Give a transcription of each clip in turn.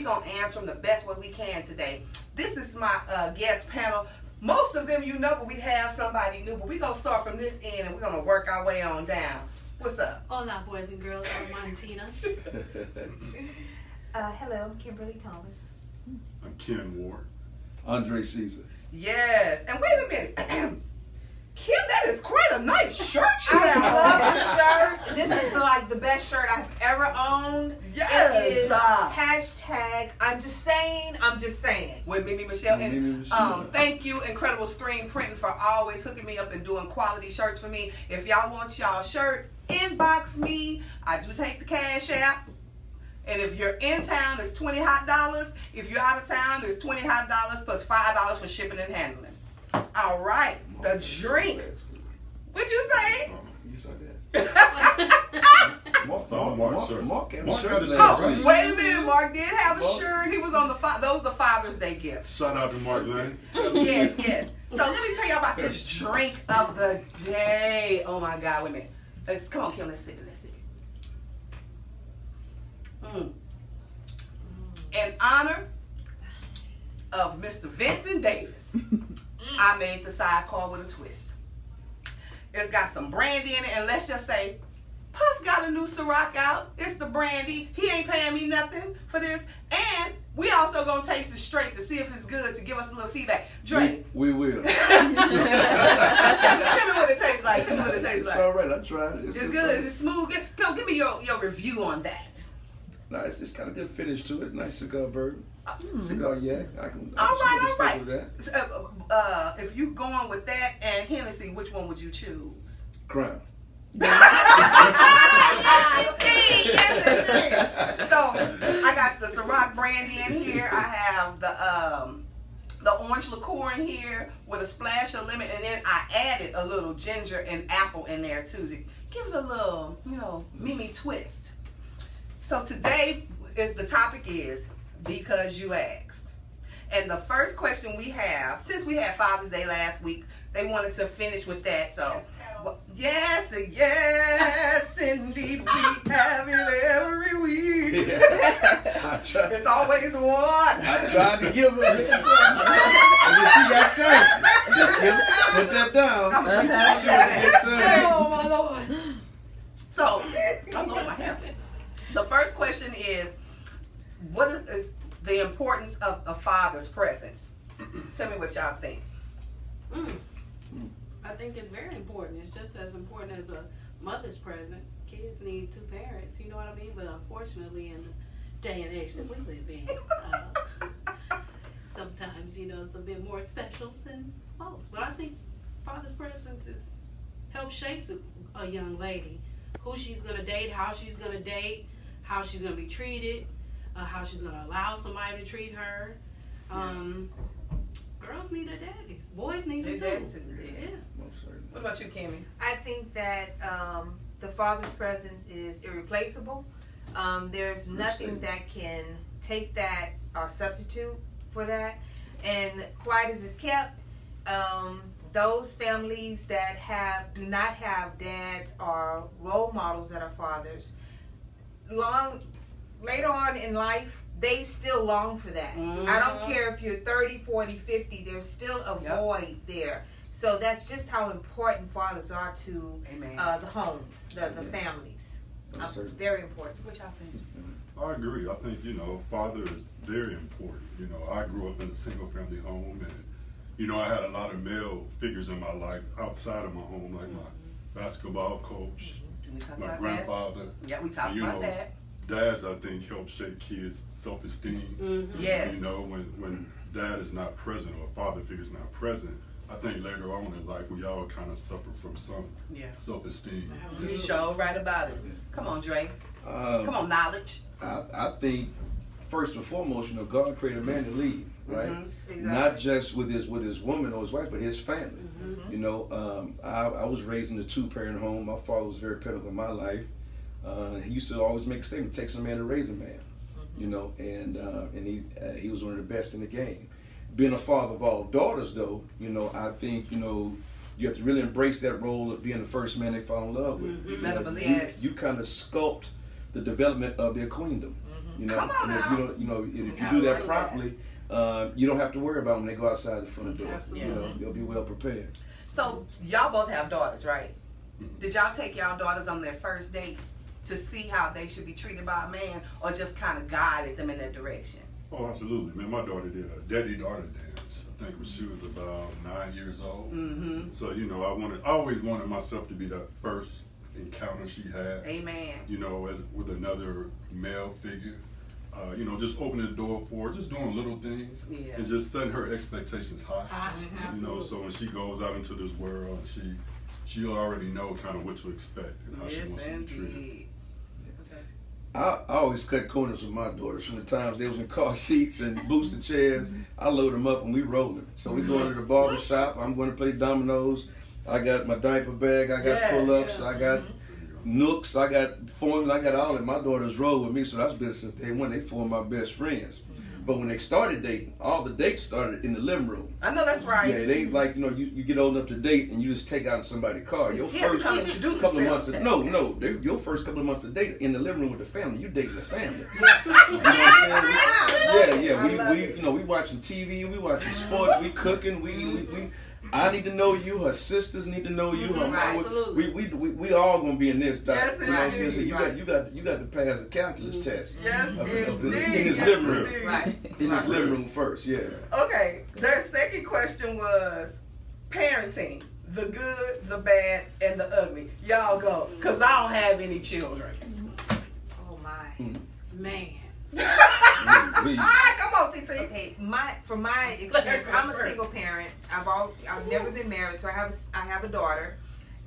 we're going to answer them the best way we can today. This is my uh, guest panel. Most of them you know, but we have somebody new. But we're going to start from this end and we're going to work our way on down. What's up? Hola, boys and girls. I'm Montina. Uh, hello, I'm Kimberly Thomas. I'm Ken Ward. Andre Caesar. Yes. And wait a minute. Kim, that is quite a nice shirt you I have. love the shirt. This is like the best shirt I've ever owned. Yes. It is uh, hashtag. I'm just saying. I'm just saying. with Meme Michelle. And Meme Michelle. um, thank you, Incredible Screen Printing, for always hooking me up and doing quality shirts for me. If y'all want y'all shirt, inbox me. I do take the cash out. And if you're in town, it's twenty hot dollars. If you're out of town, it's twenty hot dollars plus five dollars for shipping and handling. All right, the drink. What'd you say? You said that? Mark, Saw Mark, Mark Mark, shirt. Mark had a Mark shirt had a shirt, Oh, wait a minute, Mark did have a shirt. He was on the fa- those the Father's Day gifts. Shout out to Mark Lane. yes, yes. So let me tell you about this drink of the day. Oh my God, wait a minute. Let's come on, Kim. Let's sip it. Let's sip it. Mm. In honor of Mr. Vincent Davis, I made the sidecar with a twist. It's got some brandy in it, and let's just say Puff got a new Ciroc out. It's the brandy. He ain't paying me nothing for this. And we also gonna taste it straight to see if it's good to give us a little feedback. Dre, We, we will. tell, me, tell me what it tastes like. Tell me what it tastes like. It's like. all right. I tried it. It's good. Is it smooth? Give, go, give me your, your review on that. Nice. It's got a good finish to it. Nice cigar bourbon. Cigar, yeah. I can. I All right, all stick with that. Uh, uh, if you going with that and Hennessy, which one would you choose? Crown. so I got the Ciroc brandy in here. I have the um the orange liqueur in here with a splash of lemon, and then I added a little ginger and apple in there too to give it a little, you know, Mimi twist. So today is the topic is because you asked. And the first question we have, since we had Father's Day last week, they wanted to finish with that. So, well, yes, yes, indeed, we have it every week. I tried. It's always one. I tried to give her a heads up. And then she got sassy. She said, "Kim, Put that down. She was concerned. Oh my lord. So, I know my hair. The first question is, what is, is the importance of a father's presence? Tell me what y'all think. Mm. I think it's very important. It's just as important as a mother's presence. Kids need two parents, you know what I mean? But unfortunately, in the day and age that we live in, uh, sometimes, you know, it's a bit more special than most. But I think father's presence is helps shape a, a young lady. Who she's going to date, how she's going to date, how she's going to be treated, uh, how she's going to allow somebody to treat her. Um, girls need their daddies. Boys need them Their too. too, yeah. Yeah. Most certainly. What about you, Kimmy? I think that um, the father's presence is irreplaceable. Um, there's nothing that can take that or substitute for that. And quiet as it's kept, um, those families that have do not have dads or role models that are fathers, long later on in life, they still long for that. I don't Mhm. care if you're 30, 40, 50, there's still a Yep. void there. So that's just how important fathers are to Amen. uh, the homes, the, the families. Uh, very important. what y'all think? I agree. I think, you know, father is very important. You know, I grew up in a single family home and, you know, I had a lot of male figures in my life outside of my home, like my basketball coach, Can we talk my about grandfather. that? Yeah, we talked You about know, that. Dads, I think, help shape kids' self esteem. Mm-hmm. Yes. You know, when, when dad is not present or father figure is not present, I think later on in life we all kind of suffer from some Yeah. self esteem. You show right about it. Come on, Dre. Um, Come on, knowledge. I, I think first and foremost, you know, God created man to lead, right? Mhm, exactly. Not just with his with his woman or his wife, but his family. Mm-hmm. You know, um, I, I was raised in a two parent home. My father was very pivotal in my life. Uh, he used to always make a statement: "Takes a man to raise a man." Mm-hmm. You know, and uh, and he uh, he was one of the best in the game. Being a father of all daughters, though, you know, I think you know you have to really embrace that role of being the first man they fall in love with. Mhm. You, Better know, you, you kind of sculpt the development of their queendom. You know, Come on and if you don't, you know, and if you do that properly, uh, you don't have to worry about them when they go outside the front door. Absolutely. You know, they'll be well prepared. So y'all both have daughters, right? Did y'all take y'all daughters on their first date to see how they should be treated by a man, or just kind of guided them in that direction? Oh, absolutely, man. My daughter did a daddy daughter dance. I think when she was about nine years old. Mm-hmm. So you know, I wanted, I always wanted myself to be that first encounter she had. Amen. You know, as with another male figure. Uh, you know, just opening the door for her, just doing little things, Yeah. and just setting her expectations high. I, You know, so when she goes out into this world, she she'll already know kind of what to expect and how she Yes, wants to be treated. I, I always cut corners with my daughters. From the times they was in car seats and boosted chairs, I load them up and we rolling. So we going to the barber shop. I'm going to play dominoes. I got my diaper bag. I got Yeah, pull-ups. yeah. I got nooks. I got forms. I got all that. My daughters roll with me, so that's been since day one. They formed my best friends. Mm-hmm. But when they started dating, all the dates started in the living room. I know that's right. Yeah, they mm-hmm. like you know you, you get old enough to date and you just take out somebody's car. Your He had to first couple of months. Of, no, no, they, your first couple of months of date in the living room with the family. You dating the family. You know what I'm? Yeah, yeah. We, we you know we watching TV, we watching sports, we cooking, we, we, we I need to know you. Her sisters need to know you. Her Mhm, mom- absolutely. we, we, we, we all gonna be in this. Doc, Yes, you know what I'm saying? So indeed. you got you got you got to pass a calculus mm-hmm. test Yes, Up in- up in- indeed. in his Yes, living room. Right. in his living room first. Yeah. Okay, their second question was parenting. The good, the bad, and the ugly. Y'all go, cause I don't have any children. Mm-hmm. Oh my. Mm. Man. We- Ah, come on, TT. Okay, my from my experience, I'm a single parent. I've all I've never been married, so I have a, I have a daughter,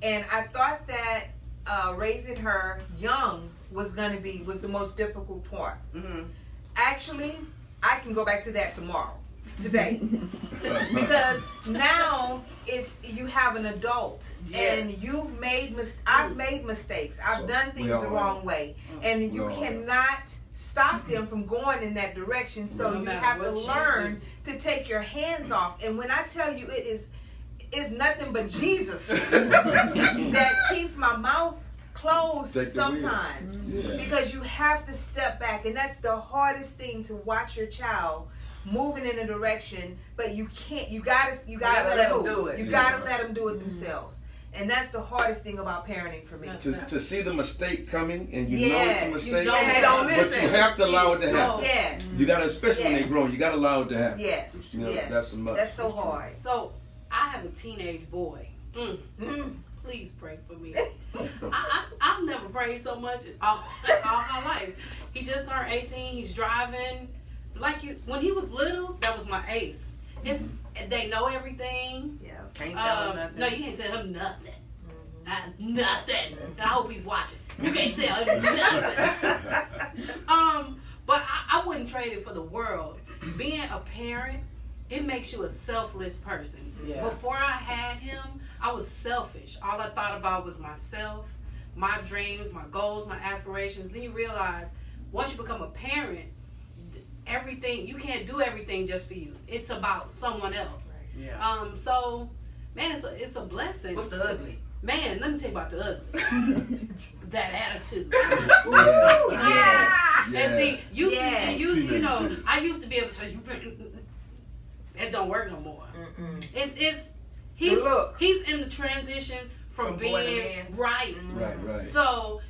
and I thought that uh, raising her young was gonna be was the most difficult part. Mm-hmm. Actually, I can go back to that tomorrow, today, because now it's you have an adult Yes. and you've made mis- I've made mistakes. I've So, done things the wrong way, and you all are. cannot stop them from going in that direction. So No you have to learn to take your hands off. And when I tell you it is it's nothing but Jesus that keeps my mouth closed Take sometimes Yeah. because you have to step back and that's the hardest thing to watch your child moving in a direction but you can't you gotta you gotta, gotta let, let them 'em do it. you Yeah. gotta let them do it mm-hmm. themselves and that's the hardest thing about parenting for me to, to see the mistake coming and you Yes, know it's a you mistake, know And they don't but you have to allow it to happen. yes You gotta, especially when Yes. they grow, you gotta allow it to happen. yes You know, yes that's a must. that's so hard So I have a teenage boy. Mm, Mm. please pray for me. I, I, I've never prayed so much all, all my life. He just turned 18. He's driving. Like you, when he was little, that was my ace. It's, they know everything. yeah Can't tell Um, them nothing. no, you can't tell him nothing. Mhm. Uh, nothing. I hope he's watching. You can't tell him nothing. Um, but I, I wouldn't trade it for the world. Being a parent, it makes you a selfless person. Yeah. Before I had him, I was selfish. All I thought about was myself, my dreams, my goals, my aspirations. Then you realize once you become a parent, everything you can't do everything just for you. It's about someone else. yeah. Um, so man, it's a it's a blessing. What's the ugly? Man, let me tell you about the ugly. that attitude. Yeah. Yeah. Yeah. And see, you, Yes. you, you, you know, I used to be able to say, you, it don't work no more. Mm-mm. It's, it's, he's, look. he's in the transition from, From boy to being man. right. Mm-hmm. Right, right. So,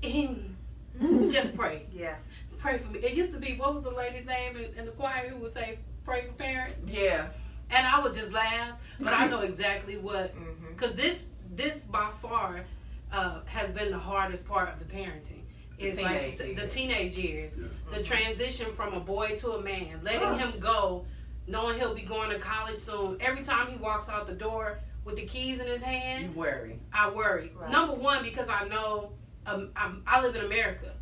he, just pray, yeah pray for me. It used to be what was the lady's name in, in the choir who would say, pray for parents, Yeah. And I would just laugh, but I know exactly what mm-hmm. because this this by far uh, has been the hardest part of the parenting. Is like she said, the teenage years, Yeah. the transition from a boy to a man, letting Ugh. him go, knowing he'll be going to college soon. Every time he walks out the door with the keys in his hand, You worry. I worry. Right. Number one because I know um, I'm, I live in America,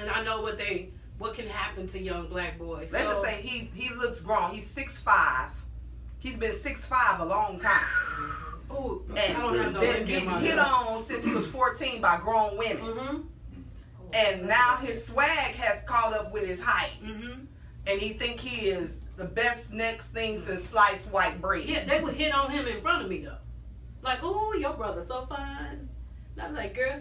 and I know what they what can happen to young black boys. Let's so, just say he he looks grown. He's six five. He's been six five a long time. ooh, I don't have no Been getting hit on since he was fourteen by grown women. Mhm. And now his swag has caught up with his height. Mhm. And he think he is the best next thing since sliced white bread. Yeah, they would hit on him in front of me though. Like, ooh, your brother's so fine. And I'm like, girl,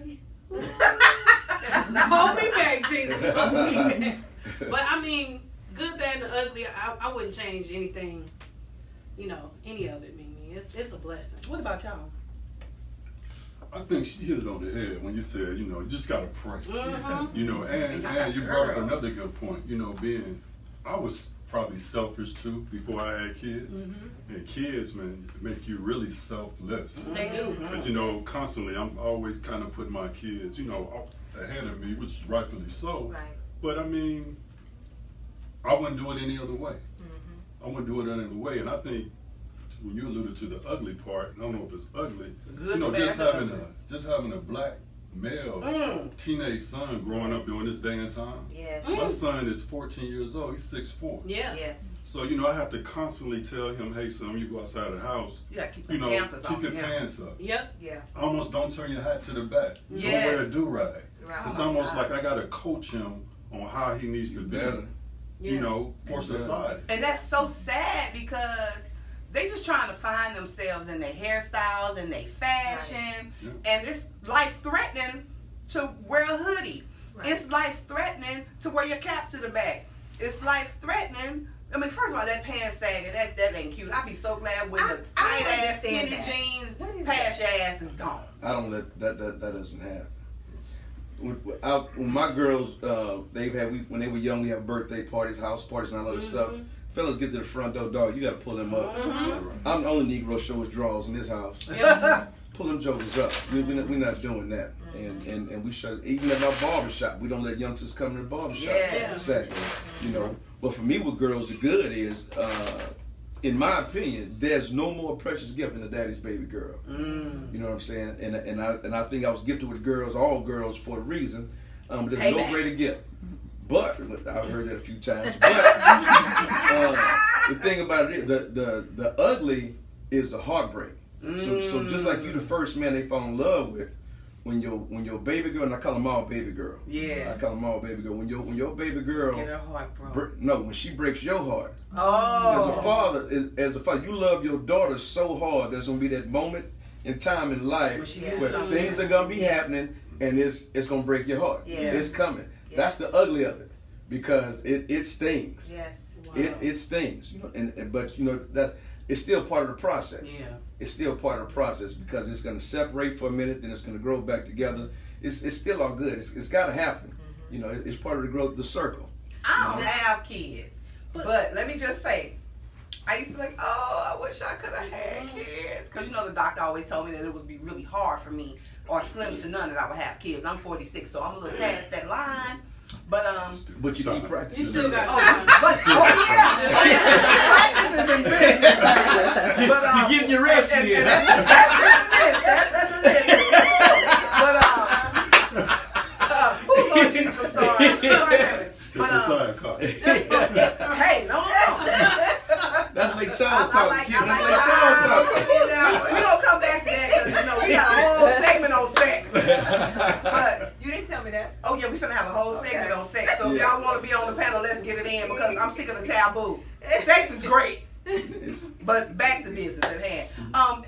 hold me back, Jesus, hold me back. But I mean, good, bad, and ugly. I, I wouldn't change anything. You know, any of it, Mimi. It's it's a blessing. What about y'all? I think she hit it on the head when you said, you know, you just gotta pray. Mm-hmm. You know, and Y'all and you brought up another good point. You know, being I was probably selfish too before I had kids, Mm-hmm. and kids, man, make you really selfless. They do. Because you know, constantly I'm always kind of putting my kids, you know, ahead of me, which is rightfully so. Right. But I mean, I wouldn't do it any other way. Mm-hmm. I wouldn't do it any other way. And I think when you alluded to the ugly part, I don't know if it's ugly. Good, you know, just having ugly. a just having a black male Mm. teenage son growing up during this day and time. Yes. Mm. My son is 14 years old. He's 6'4". Yeah. Yes. So you know, I have to constantly tell him, "Hey, son, you go outside the house, You gotta keep you the know, panthers keep your him. pants up. Yep. Yeah. Almost don't turn your hat to the back. Yes. Don't wear a do rag. Right. It's Oh, almost God. like I gotta coach him on how he needs to be. Better. Yeah. You know, for Yeah. society. And that's so sad because they just trying to find themselves in their hairstyles and their fashion. Yeah. And it's life threatening to wear a hoodie. Right. It's life threatening to wear your cap to the back. It's life threatening. I mean, first of all, that pants sagging, that, that ain't cute. I'd be so glad when I- the tight ass skinny that. jeans What is past your ass is gone. I don't let that that, that doesn't happen. When, when I, when my girls, uh, they've had we, when they were young, we have birthday parties, house parties, and all that stuff. Mhm. Fellas get to the front door, dog. You got to pull them up. Mhm. I'm the only Negro shows draws in this house. Yep. Pull them jokers up. We, we not, we're not doing that. And, and and we shut even at our barber shop. We don't let youngsters come to the barber shop. Yeah. Second, you know. But for me, what girls are good is, uh, in my opinion, there's no more precious gift than a daddy's baby girl. Mm. You know what I'm saying? And and I and I think I was gifted with girls, all girls, for a reason. Um, there's Payback. no greater gift. But I've heard that a few times. But uh, the thing about it is, the the the ugly is the heartbreak. So so just like you, the first man they fall in love with, when your when your baby girl, and I call them all baby girl. Yeah. I call them all baby girl. When your when your baby girl, Get her heart broke. no, when she breaks your heart. Oh. As a father, as- as a father, you love your daughter so hard. There's gonna be that moment in time in life where something. things are gonna be happening, and it's it's gonna break your heart. Yeah. It's coming. Yes. That's the ugly of it, because it it stings. Yes. It it stings. You know, and, and but you know that it's still part of the process. Yeah. It's still part of the process because it's gonna separate for a minute, then it's gonna grow back together. It's it's still all good. It's, it's gotta happen. Mm-hmm. You know, it- it's part of the growth, the circle. I don't have kids, But- but let me just say, I used to be like, oh, I wish I could have had Mhm. kids, because you know the doctor always told me that it would be really hard for me, or slim to none, that I would have kids. I'm 46, so I'm a little past that line, but um. But you Time. keep practicing. You still got Oh, time. but oh yeah, practice is in business. But, um, You're getting your reps and- in. and That's that's in the list. That's in the list. But um, uh, oh Lord Jesus, I'm sorry. Sorry, It's But a um, side hey, no, no. That's Lake I, Charles I talking. like, Kid. I like, That's Lake Charles talking. you know, we gonna come back to that because you know we got a whole segment on sex. But You didn't tell me that. oh yeah, we finna have a whole segment on sex. So if y'all want to be on the panel, let's get it in because I'm sick of the taboo. Sex is great, but back to business at hand. Um,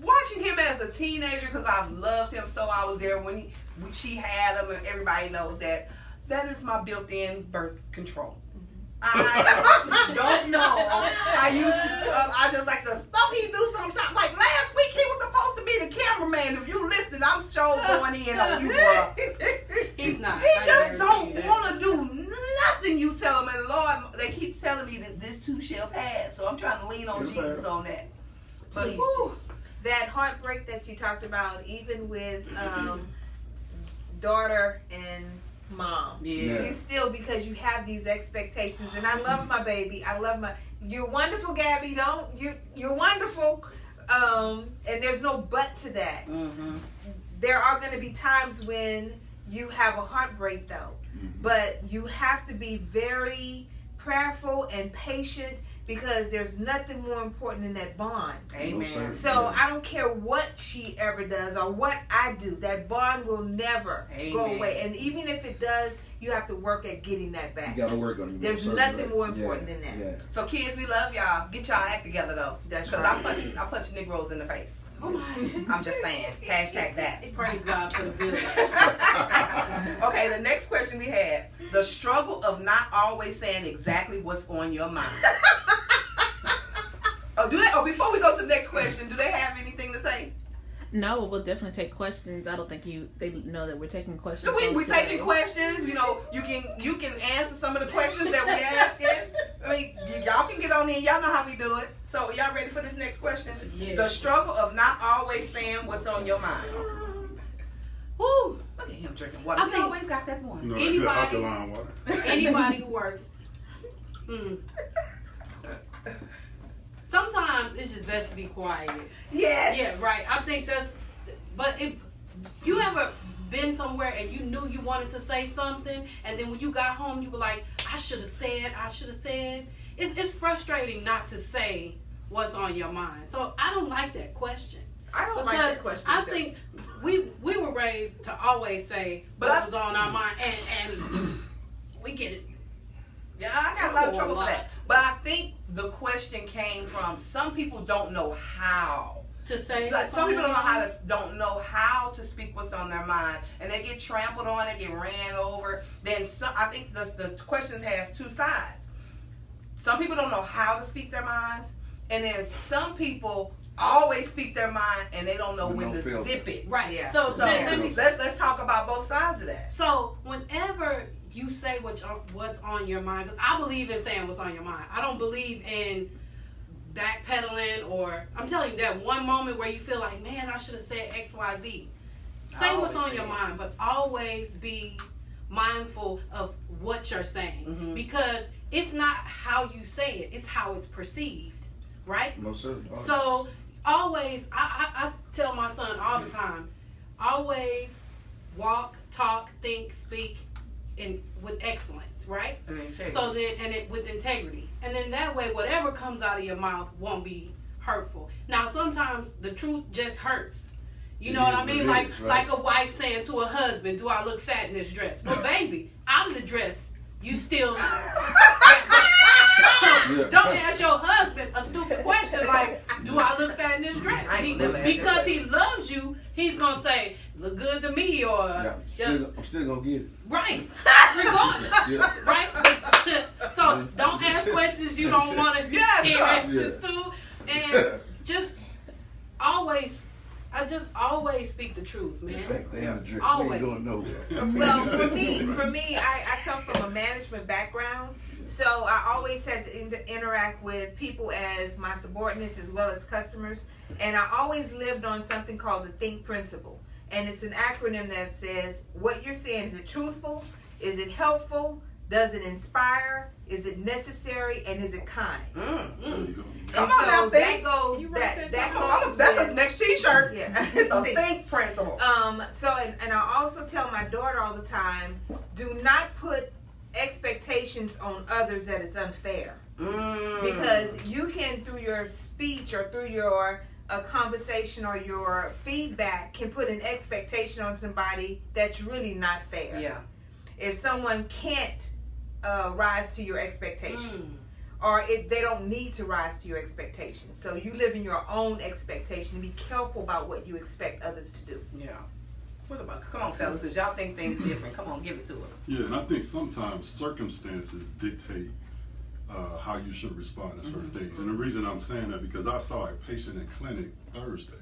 watching him as a teenager because I've loved him so. I was there when he, when she had him, and everybody knows that. That is my built-in birth control. I don't know. I used to, uh, I just like the stuff he do sometimes. Like last week, he was supposed to be the cameraman. If you listened, I'm sure going in on you, bro. He's not. He I just don't want to do nothing you tell him. And Lord, they keep telling me that this too shall pass. So I'm trying to lean on It'll Jesus pass. on that. But Please, whew, That heartbreak that you talked about, even with um, daughter and mom. yeah. You still because you have these expectations, and I love my baby. I love my. You're wonderful, Gabby. Don't you? You're wonderful. Um, and there's no but to that. Mm-hmm. There are going to be times when you have a heartbreak, though. Mm-hmm. But you have to be very prayerful and patient because there's nothing more important than that bond. Amen. So Yeah. I don't care what she ever does or what I do, that bond will never go away. And even if it does, you have to work at getting that You back. gotta work on it. There's nothing way. more important Yeah, than that. Yeah. So kids, we love y'all. Get y'all act together though. That's Because right. I punch I punch Negroes in the face. Oh. I'm just saying. Hashtag that. Praise God for the village. okay, the next question we had the struggle of not always saying exactly what's on your mind. oh, do they? Oh, before we go to the next question, do they have anything to say? No, we'll definitely take questions. I don't think you they know that we're taking questions. We we taking questions. You know, you can you can answer some of the questions that we asking. I mean, y'all can get on in. Y'all know how we do it. So, y'all ready for this next question? Yes. The struggle of not always saying what's on your mind. Woo! Look at him drinking water. I He think- always got that one. You know, Anybody- alkaline water. Anybody who works. Hmm. Sometimes it's just best to be quiet. Yes. Yeah, right. I think that's. But if you ever been somewhere and you knew you wanted to say something, and then when you got home, you were like, "I should have said. I should have said." It's it's frustrating not to say what's on your mind. So I don't like that question I don't like because that question. I either. think we we were raised to always say But what I- was on our mind, and and we get it. Yeah, I got a lot of Trouble trouble a for that. But I think the question came from some people don't know how. To say Like some people don't know how to don't know how to speak what's on their mind, and they get trampled on, they get ran over. Then some, I think the the questions has two sides. Some people don't know how to speak their minds, and then some people always speak their mind and they don't know With when no to filter. zip it. Right. Yeah. So, So let, let me let's let's talk about both sides of that. So whenever you say what's on, what's on your mind, because I believe in saying what's on your mind. I don't believe in backpedaling or I'm telling you that one moment where you feel like, man, I should have said X, Y, Z. Say what's Always on your it. mind, but always be mindful of what you're saying Mhm. because it's not how you say it; it's how it's perceived, right? Most certainly. Oh, So always, I, I, I tell my son all the time, always walk, talk, think, speak, in with excellence, right? So then, and it with integrity, and then that way, whatever comes out of your mouth won't be hurtful. Now, sometimes the truth just hurts. You know It what is I mean? Like right. like a wife saying to a husband, "Do I look fat in this dress?" Well, baby, out of the dress, you still. Yeah. Don't ask your husband a stupid question like, "Do I look fat in this dress?" I ain't He- never because he loves you, he's gonna say, "Look good to me," or Yeah, I'm still, I'm still gonna get it. right, regardless, Yeah. right. so don't ask questions you don't want to Yes, hear sir. answers to, and just always, I just always speak the truth, In man. fact, they in the dress. We Always. ain't going nowhere. Well, for me, for me, I, I come from a management background, so I always had to in- interact with people as my subordinates as well as customers, and I always lived on something called the Think Principle, and it's an acronym that says what you're saying is it truthful, is it helpful, does it inspire, is it necessary, and is it kind? Mm. There you go. Come and on so now, that Think. goes that that that Come on, goes that's with, a next T-shirt. yeah. The Think. think principle. Um, so and, and I also tell my daughter all the time, do not put expectations on others that is unfair. Mm. Because you can through your speech or through your a conversation or your feedback can put an expectation on somebody that's really not fair. yeah, If someone can't uh, rise to your expectation Mm. or if they don't need to rise to your expectation, So you live in your own expectation. Be careful about what you expect others to do. yeah. What about? Come on, fellas, because y'all think things different. Come on, give it to us. Yeah, and I think sometimes circumstances dictate uh, how you should respond to certain things. And the reason I'm saying that because I saw a patient in clinic Thursday,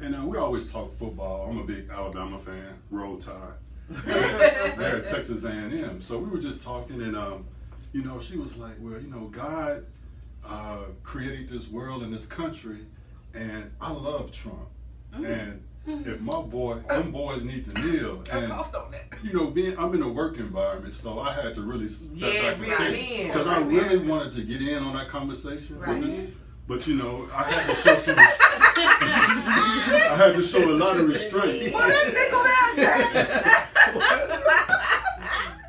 and uh, we always talk football. I'm a big Alabama fan, Roll Tide. They're at Texas A&M, so we were just talking, and um, you know, she was like, "Well, you know, God uh, created this world and this country, and I love Trump, and Mm-hmm. if my boy, them boys need to kneel, I and coughed on that. you know, being I'm in a work environment, so I had to really step Yeah, back reel in. because I really wanted to get in on that conversation. Right. With it. But you know, I had to show some. I had to show a lot of restraint. Well, that nickel down,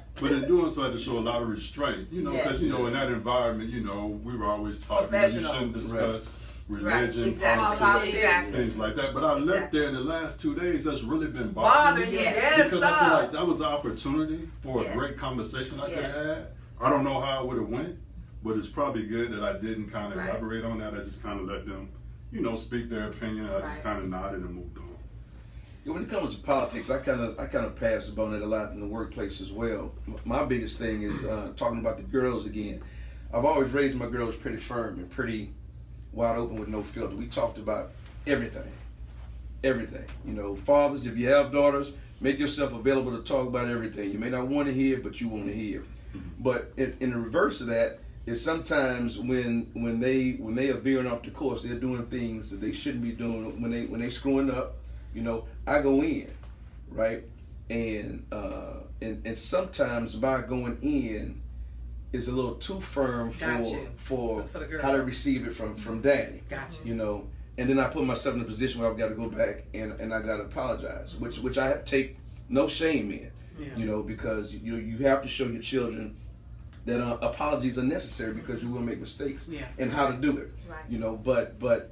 But in doing so, I had to show a lot of restraint. You know, because you know, in that environment, you know, we were always talking. you, know, you Professional. shouldn't discuss religion, exactly. politics, Exactly. things like that. But I left there in the last two days. That's really been Bother bothering me. Yes. yes, because I feel like that was an opportunity for Yes. a great conversation I could have had. I don't know how it would have went, but it's probably good that I didn't kind of Right. elaborate on that. I just kind of let them, you know, speak their opinion. I just kind of nodded and moved on. Yeah, When it comes to politics, I kind of I kind of pass upon it a lot in the workplace as well. My biggest thing is uh, talking about the girls again. I've always raised my girls pretty firm and pretty wide open with no filter. We talked about everything, everything. You know, fathers, if you have daughters, make yourself available to talk about everything. You may not want to hear, but you want to hear. But in, in the reverse of that is sometimes when when they when they are veering off the course, they're doing things that they shouldn't be doing. When they when they screwing up, you know, I go in, right, and uh, and and sometimes by going in is a little too firm for you. for, For how to receive it from from daddy, Gotcha. you know. And then I put myself in a position where I've got to go back and, and I got to apologize, which which I take no shame in Yeah. you know, because you you have to show your children that uh, apologies are necessary because you will make mistakes Yeah. and how to do it. Right. You know, but but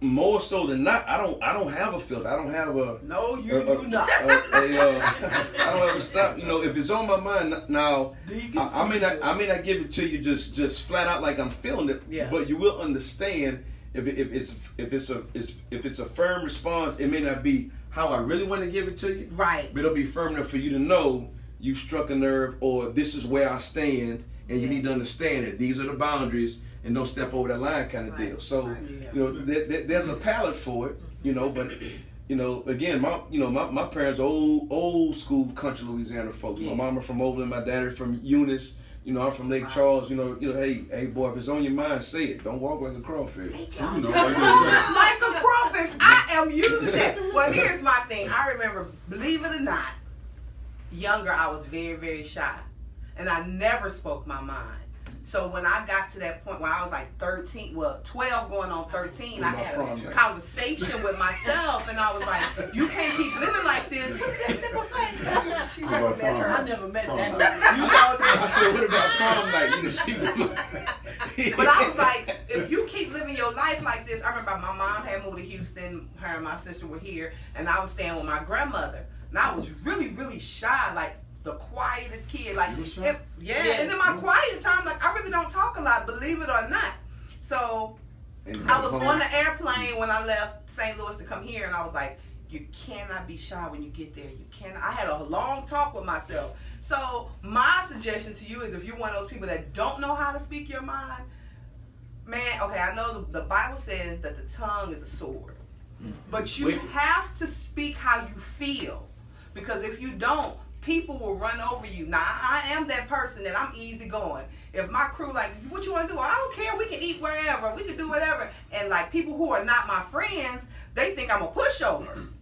more so than not, I don't I don't have a filter. I don't have a No, you a- a- do not. a- a, uh, I don't have a stop. You know, if it's on my mind now, I, I may not I may not give it to you just just flat out like I'm feeling it. Yeah. But you will understand if it, if it's if it's a it's, if it's a firm response. It may not be how I really want to give it to you. Right. But it'll be firm enough for you to know you struck a nerve or this is where I stand and you need to understand it. These are the boundaries and don't step over that line kind of Right. deal. So, Right. you know, there, there- there's a palette for it, you know, but you know, again, my you know, my, my parents are old old school country Louisiana folks. Yeah. My mama from Oberlin, my daddy from Eunice. You know, I'm from Lake Right. Charles. You know, you know, hey, hey, boy, if it's on your mind, say it. Don't walk like a crawfish. So, you know, like like a crawfish. I am using that. Well, here's my thing. I remember, believe it or not, younger, I was very, very shy. And I never spoke my mind. So when I got to that point where I was like 13, well, 12 going on 13, I had a night. conversation with myself and I was like, you can't keep living like this. What that nigga say? She What never met her. I never met Prom that. night. man. You showed me. I said, what about prom night? You just speak But I was like, if you keep living your life like this, I remember my mom had moved to Houston, her and my sister were here, and I was staying with my grandmother. And I was really, really shy, like the quietest kid. Like You was if- yeah, and in my quiet time, like I really don't talk a lot, believe it or not. So I was on the airplane when I left St. Louis to come here, and I was like, you cannot be shy when you get there. You cannot. I had a long talk with myself. So my suggestion to you is, if you're one of those people that don't know how to speak your mind, man. Okay, I know the, the Bible says that the tongue is a sword, mm-hmm. but you Wait. have to speak how you feel, because if you don't, people will run over you. Now I I am that person that I'm easygoing. If my crew like, what you want to do? I don't care. We can eat wherever. We can do whatever. And like people who are not my friends, they think I'm a pushover.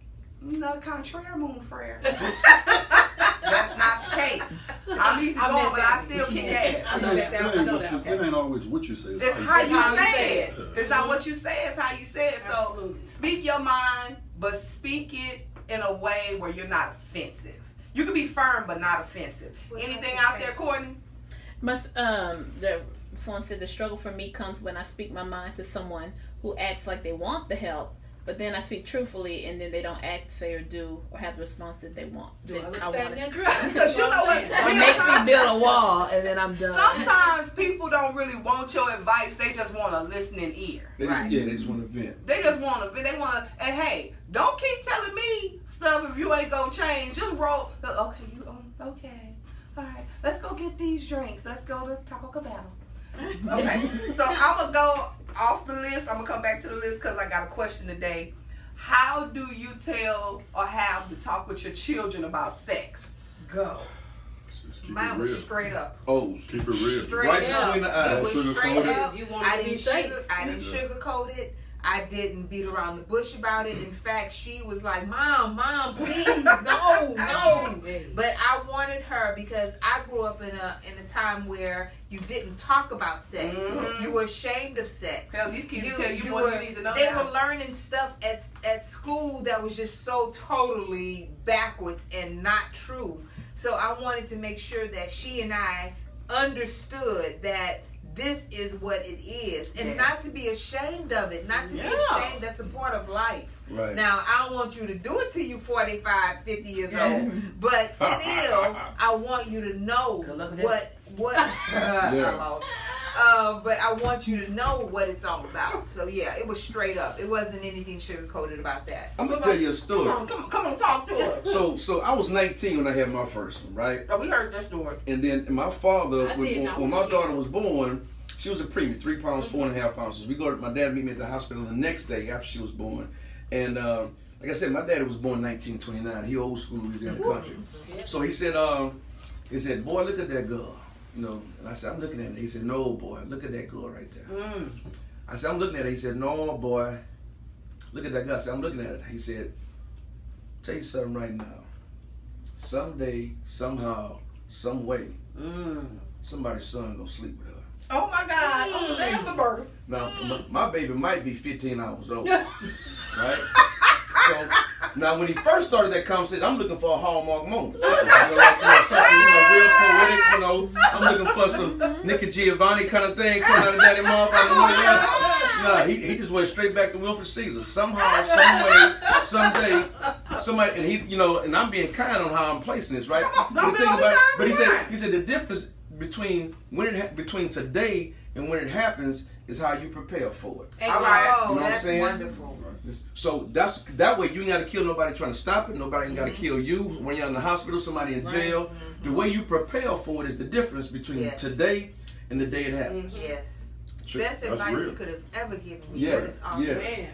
No, contraire, moon frere. That's not the case. I'm easy I going, but I still kick I ass. know that. It I ain't, know what that. you, Okay. it ain't always what you say. It's, It's how how you you how say say it. it. It's not what you say, it's how you say it. So Absolutely. speak your mind, but speak it in a way where you're not offensive. You can be firm but not offensive. Well, Anything that's out there. Courtney? Must um the someone said the struggle for me comes when I speak my mind to someone who acts like they want the help, but then I speak truthfully and then they don't act, say, or do or have the response that they want. Do I that look I fat want. in that dress? Because you know what? Or makes me build a wall and then I'm done. Sometimes people don't really want your advice. They just want a listening ear. They just, Yeah, they just want to vent. They just want to. Vent. They want to. And hey, don't keep telling me stuff if you ain't gonna change. Just roll. Okay, you. Um, okay. All right. Let's go get these drinks. Let's go to Taco Cabana. Okay. so I'm gonna go off the list. I'm gonna come back to the list because I got a question today. How do you tell or have to talk with your children about sex? Go. Just Mine was real. straight up. Oh, Keep it real. Straight right up. between the It was straight up. You wanna I didn't safe. sugar. I didn't Yeah. sugarcoat it. I didn't beat around the bush about it. In fact, she was like, "Mom, mom, please, no, no." But I wanted her because I grew up in a in a time where you didn't talk about sex. Mhm. You were ashamed of sex. Hell, these kids tell you more were, than you need to know They now. were learning stuff at at school that was just so totally backwards and not true. So I wanted to make sure that she and I understood that this is what it is and Yeah. not to be ashamed of it not to Yeah. be ashamed that's a part of life Right. now i don't want you to do it till you 45 50 years old but still i want you to know Good luck with that. what what Yeah. almost. uh, but I want you to know what it's all about. So yeah, it was straight up. It wasn't anything sugar coated about that. I'm gonna tell you a Come story. on, come on, come on, talk to us. So, so I was 19 when I had my first one, right? Oh, we heard that story. And then my father, I when, when, when my want daughter was born, she was a preemie, three pounds, four and a half ounces. We go to my dad meet me at the hospital the next day after she was born, and um, like I said, my daddy was born in 1929. He old school Louisiana country. So he said, um, he said, boy, look at that girl, you know. And I said, I'm looking at it. He said, no, boy, look at that girl right there. Mm. I said, I'm looking at it. He said, no, boy, look at that girl. I said, I'm looking at it. He said, tell you something right now. Someday, somehow, some way, Mm. somebody's son gonna sleep with her. Oh my God! On the day of the birth. Now, my, my baby might be 15 hours old, right? So now, when he first started that conversation, I'm looking for a hallmark moment. You know, like, you know, something you know, real poetic. You know, I'm looking for some Nikki Giovanni kind of thing coming out of Daddy Mom. out of nowhere. Nah, he, he just went straight back to Wilfred Caesar. Somehow, some way, someday, somebody, and he, you know, and I'm being kind on how I'm placing this, right? But the thing about, but he said, he said the difference between when it ha- between today and when it happens is how you prepare for it. Hey, All right. Oh, You know what I'm that's saying? wonderful. So that's that way you ain't got to kill nobody trying to stop it. Nobody ain't got to Mm-hmm. kill you when you're in the hospital. Somebody in Right. jail. The way you prepare for it is the difference between Yes. today and the day it happens. Yes. Tr- Best That's advice real. you could have ever given me. Yeah, That is awesome. yeah. Man.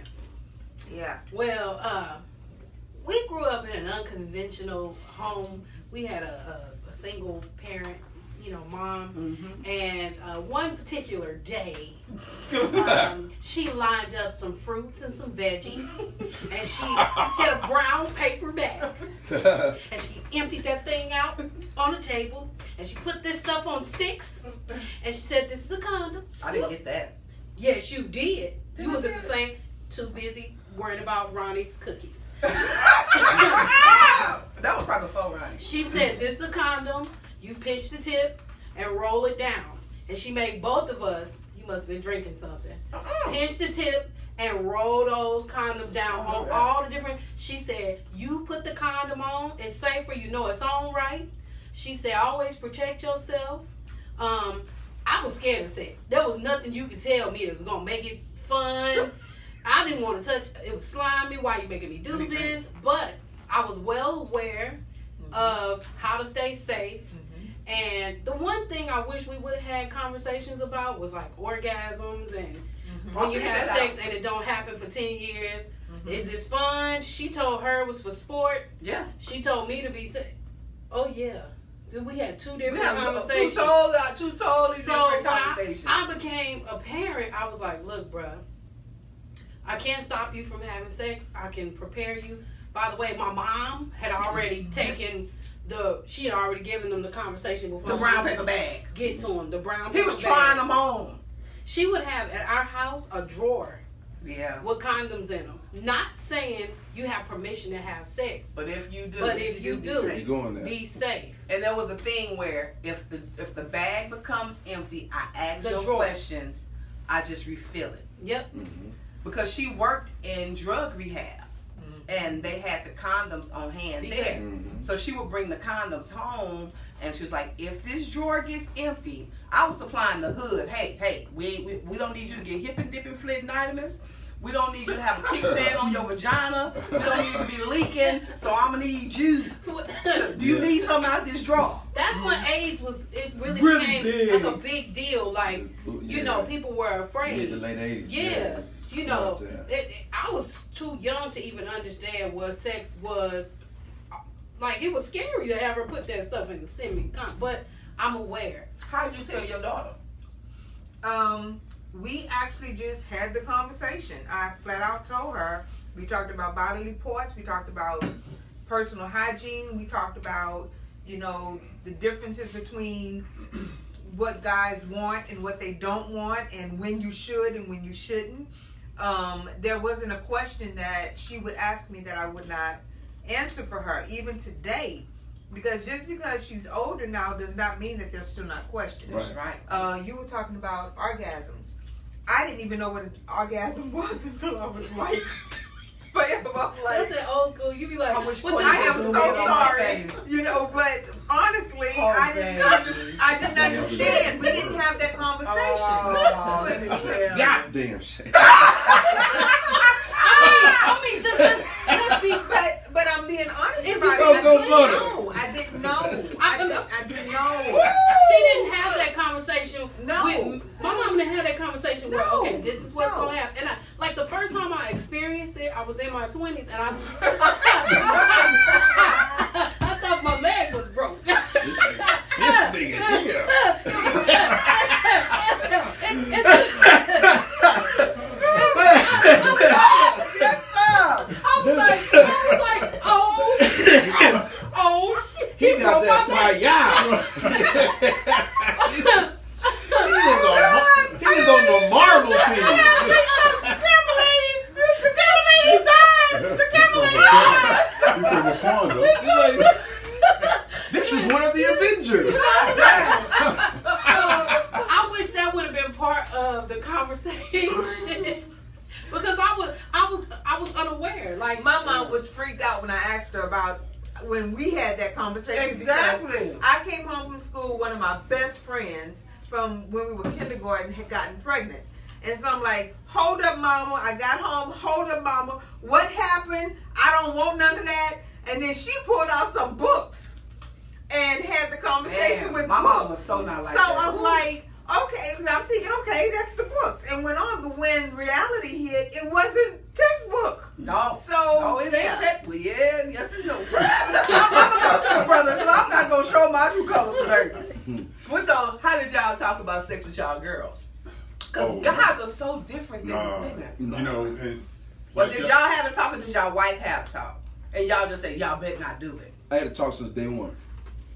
Yeah. Well, uh, we grew up in an unconventional home. We had a, a, a single parent, you know, mom. Mm-hmm. And uh, one particular day, um, she lined up some fruits and some veggies, and she she had a brown paper bag, and she emptied that thing out on the table, and she put this stuff on sticks, and she said, "This is a condom." I didn't get that. Yes, you did. Did You I was at the same, too busy worrying about Ronnie's cookies. that was probably before Ronnie. She said, "This is a condom. You pinch the tip and roll it down." And she made both of us. You must have been drinking something. Uh-uh. Pinch the tip and roll those condoms down on all the different. She said, "You put the condom on. It's safer. You know it's on right." She said, "Always protect yourself." Um, I was scared of sex. There was nothing you could tell me that was gonna make it fun. I didn't want to touch. It was slimy. Why you making me do Let me drink. this? But I was well aware of how to stay safe. And the one thing I wish we would have had conversations about was like orgasms and mm-hmm. when I'll you have sex out. and it don't happen for 10 years. Mm-hmm. Is this fun? She told her it was for sport. Yeah. She told me to be Oh yeah. Dude, we had two different two conversations. totally, uh, two totally So different when I, conversations. I became a parent, I was like, look, bruh, I can't stop you from having sex. I can prepare you. By the way, my mom had already taken the, she had already given them the conversation before the brown paper bag. get to him. The brown paper. He was paper trying them on. She would have at our house a drawer Yeah. with condoms in them. Not saying you have permission to have sex, But if you do, But if you be do, You safe. going there? be safe. And there was a thing where if the if the bag becomes empty, I ask The no drawer. questions. I just refill it Yep. Mhm. because she worked in drug rehab, and they had the condoms on hand Because- there. Mhm. So she would bring the condoms home, and she was like, "If this drawer gets empty, I was supplying the hood. Hey, hey, we we, we don't need you to get hip and dipping flint vitamins. We don't need you to have a kickstand on your vagina. We don't need you to be leaking. So I'm gonna need you. To, you Yeah. need something out this drawer. That's when AIDS was. It really, Really became big. like a big deal. Like you know, people were Yeah, afraid. the late 80s. Yeah, you know, it, it- I was too young to even understand what sex was. Like it was scary to have her put that stuff in the semi. But I'm aware. How did you tell your daughter? Um, we actually just had the conversation. I flat out told her. We talked about bodily parts. We talked about personal hygiene. We talked about, you know, the differences between what guys want and what they don't want, and when you should and when you shouldn't. Um, there wasn't a question that she would ask me that I would not answer for her, even today. Because just because she's older now does not mean that there's still not questions. Right. Right. Uh, you were talking about orgasms. I didn't even know what an orgasm was until I was like, forever. I'm like, That's that old school. You be like, I wish what I am so Zoom in on my sorry. You know, but honestly, Oh, I didn't baby. under, I didn't Yeah. understand. We didn't have that conversation. Oh, said, goddamn shit. Ah! I mean, just let's, let's be But but I'm being honest If about you it. I go didn't know. I didn't know. I- I, didn't, I didn't know. she didn't have that conversation. No. with, my mom didn't have that conversation where No. okay, this is what's No. gonna happen. And I, like the first time I experienced it, I was in my twenties, and I, I thought my leg was broke. this nigga here. I was like, I was like, oh, oh, oh shit. He got broke that my leg. pie. he was on, he was on the Marvel team. Grandma lady, the grandma lady died. The grandma lady died. You from Wakanda. He's like, this is one of the Avengers. I wish that would have been part of the conversation because I was, I was, I was unaware. Like My mom was freaked out when I asked her about when we had that conversation. because Exactly. I came home from school. One of my best friends from when we were kindergarten had gotten pregnant. And so I'm like, hold up, mama. I got home. Hold up, mama. What happened? I don't want none of that. And then she pulled out some books and had the conversation Damn, with my books. mom was so not like so that. I'm like, okay, I'm thinking, okay, that's the books, and went on. But when reality hit, it wasn't textbook. No. So No, it yeah. that. Well, yeah, yes and no. I'm, I'm gonna go to the brother because I'm not gonna show my true colors today. What y'all? How did y'all talk about sex with y'all girls? Because Oh. guys are so different than Nah, women. you know, and But like did y'all- y'all have a talk or did y'all wife have a talk? And y'all just say y'all better not do it. I had to talk since day one.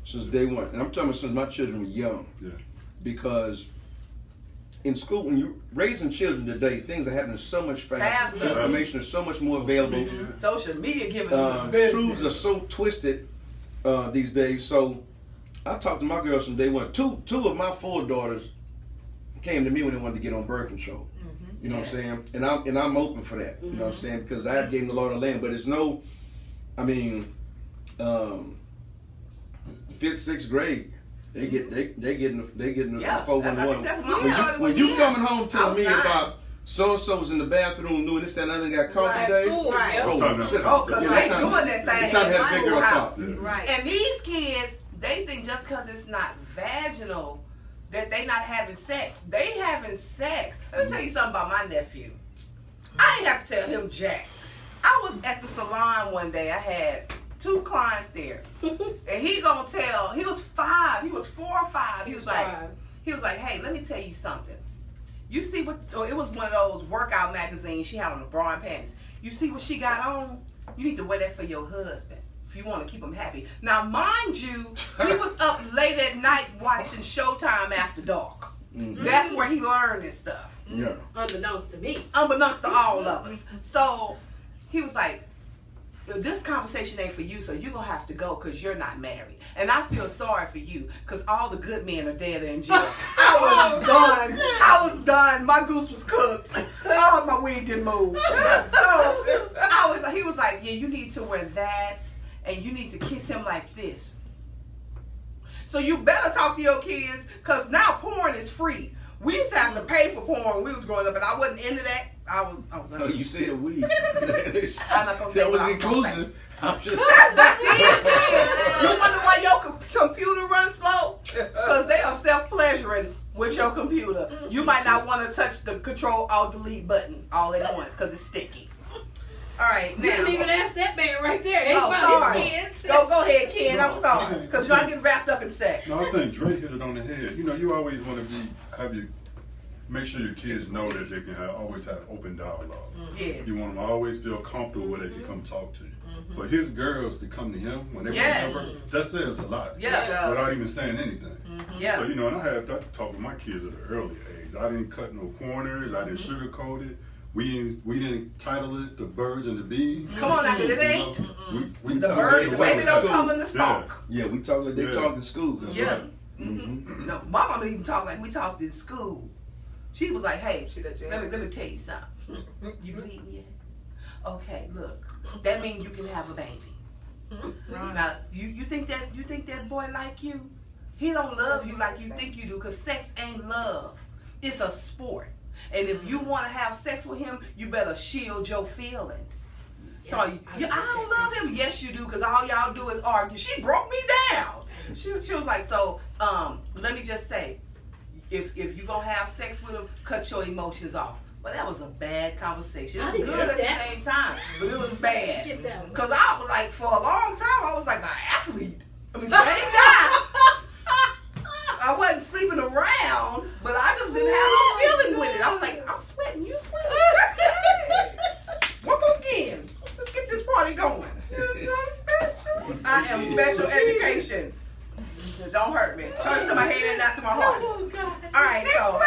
Since day one. And I'm talking about since my children were young. Yeah. Because in school, when you're raising children today, things are happening so much faster. Faster. Information is so much more available. Media. Social media giving Uh, truths are so twisted uh, these days. So I talked to my girls from day one. Two two of my four daughters came to me when they wanted to get on birth control. You know what I'm saying? And I'm and I'm open for that. You know what I'm saying? Because I gave them the Lord of the land, but it's no. I mean, um, fifth, sixth grade, they get they they getting they getting the Yeah, four that's- one I one. think that's When you daughter when you in. coming home I telling me nine. about so and so was in the bathroom doing this that and other got caught Right, today. school, Right. yeah. Oh, Time to- shit. Oh, 'cause Yeah, they it's doing that thing It's time to in have big girl talk. Right. And these kids, they think just because it's not vaginal that they not having sex. They having sex. Let me tell you something about my nephew. I ain't have to tell him jack. I was at the salon one day. I had two clients there, and he gonna tell. He was five. He was four or five. He was like, Five. he was like, hey, let me tell you something. You see what? Oh, it was one of those workout magazines she had on the bra and pants. You see what she got on? You need to wear that for your husband if you want to keep them happy. Now, mind you, he was up late at night watching Showtime after dark. Mhm. That's where he learned this stuff, Yeah. Unbeknownst to me. unbeknownst to all of us. So he was like, this conversation ain't for you, so you're gonna have to go because you're not married. And I feel sorry for you because all the good men are dead or in jail. I was done. I was done. My goose was cooked. Oh, my weed didn't move. So I was. He was like, yeah, you need to wear that, and you need to kiss him like this. So you better talk to your kids because now porn is free. We used to have to pay for porn when we was growing up, and I wasn't into that. I was. I was Oh, you said we. I'm not gonna say that was what I'm gonna say. inclusive. I'm just. But these kids, you wonder why your computer runs slow? Because they are self pleasuring with your computer. You might not want to touch the Control Alt Delete button all at once because it's sticky. All right, You didn't even ask that man right there. Hey, Oh, sorry. his kids. Go, go ahead, Ken. I'm sorry. Because you know I get wrapped up in sex. No, I think Dre hit it on the head. You know, you always want to be have your make sure your kids know that they can have, always have open dialogue. Mm-hmm. Yes. You want them to always feel comfortable where they can come talk to you. Mm-hmm. But his girls to come to him when they Yes. want number, that says a lot. Yeah. Without even saying anything. Mm-hmm. Yeah. So you know, and I had that talk with my kids at an early age. I didn't cut no corners. I didn't Mm-hmm. sugarcoat it. We we didn't title it "The Birds and the Bees." Come on now, 'cause it You know, We, we The talk bird, like baby, they don't talk come in in the stalk. Yeah, we talk like they Yeah. talk in school. That's Yeah. right. Mm-hmm. mm-hmm. No, my mama even talk like we talked in school. She was like, "Hey, let me let me tell you something. You bleeding yet? Okay, look, that means you can have a baby. Mm-hmm. Now, you you think that you think that boy like you? He don't love you like you think you do, cause sex ain't love. It's a sport. And if you want to have sex with him, you better shield your feelings. So Yeah, you, I you, I don't love him. Yes, you do, because all y'all do is argue. She broke me down. She, she was like, so um, let me just say, if if you gonna have sex with him, cut your emotions off. But that was a bad conversation. It was good at the same time, but it was bad. Get that one. Cause I was like, for a long time, I was like an athlete. I mean, same guy. I wasn't sleeping around, but I just didn't have no feeling with it. I was like, I'm sweating, you sweating. One more again. Let's get this party going. I am special education. Don't hurt me. Charge to my head and not to my heart. Oh God. All right, so.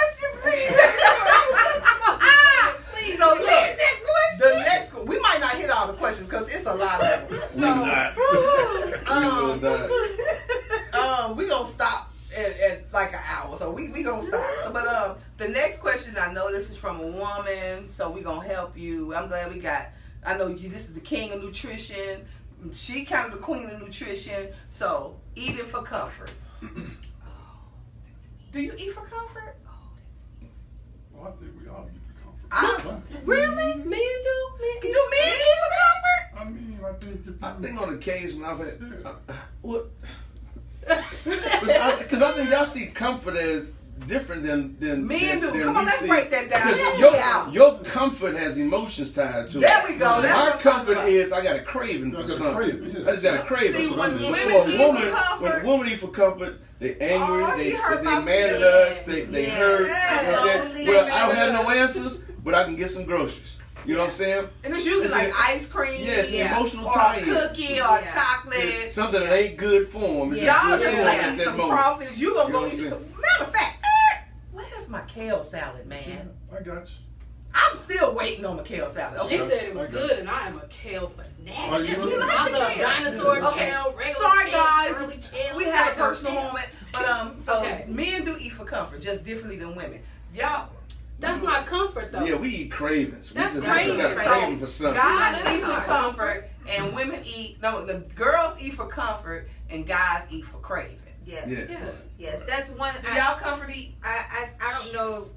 please. So So look, look, the next one, we might not hit all the questions because it's a lot of them. We So, not. We um, will not. um, we gonna stop at, at like an hour, so we we gonna stop. So, but um, the next question, I know this is from a woman, so we gonna help you. I'm glad we got. I know you. This is the king of nutrition. She kind of the queen of nutrition. So, eating for comfort. Do you eat for comfort? Well, I think we all need to comfort. I, Fine. really? Men do. Men Do men eat for comfort? I mean, I think if you, I think on occasion I've had. Yeah. Uh, what? Because I, think y'all see comfort as different than than Men than, do. than Come we on, let's see. break that down. Because your, out. your comfort has emotions tied to it. There we go. That's My what I'm talking comfort about. is I got a craving for got something. craving, yeah. I just got a craving. See, That's when women for a eat for woman, when a woman eat for comfort, they angry, Oh, they, he hurt they, my mad at us, they, they Yes. hurt. You know what I'm saying? Lonely, Well, I don't have no answers, but I can get some groceries. You know what I'm saying? and it's usually It's like a- ice cream, Yes, Yeah. emotional or tie cookie, or Yeah. chocolate. Something that ain't good for them. Yeah. Y'all good just for 'em like at eat that some moment. crawfish. You gonna You go eat. what I'm Matter of fact, er, where's my kale salad, man? I got you. I'm still waiting on my kale salad. She said it was Okay. good, and I am a kale fanatic. you really? I love kale. dinosaur Okay. kale, regular Sorry, kale, guys. curly kale. We had a personal moment, but um, so Okay. men do eat for comfort, just differently than women. Y'all, That's not comfort though. Yeah, we eat cravings. We That's just, we just got craving. craving for something. guys that's eat for comfort, and women eat. No, the girls eat for comfort, and guys eat for craving. Yes. Yeah. Yeah. Yes, that's one. Do y'all comfort eat? I, I, I don't know.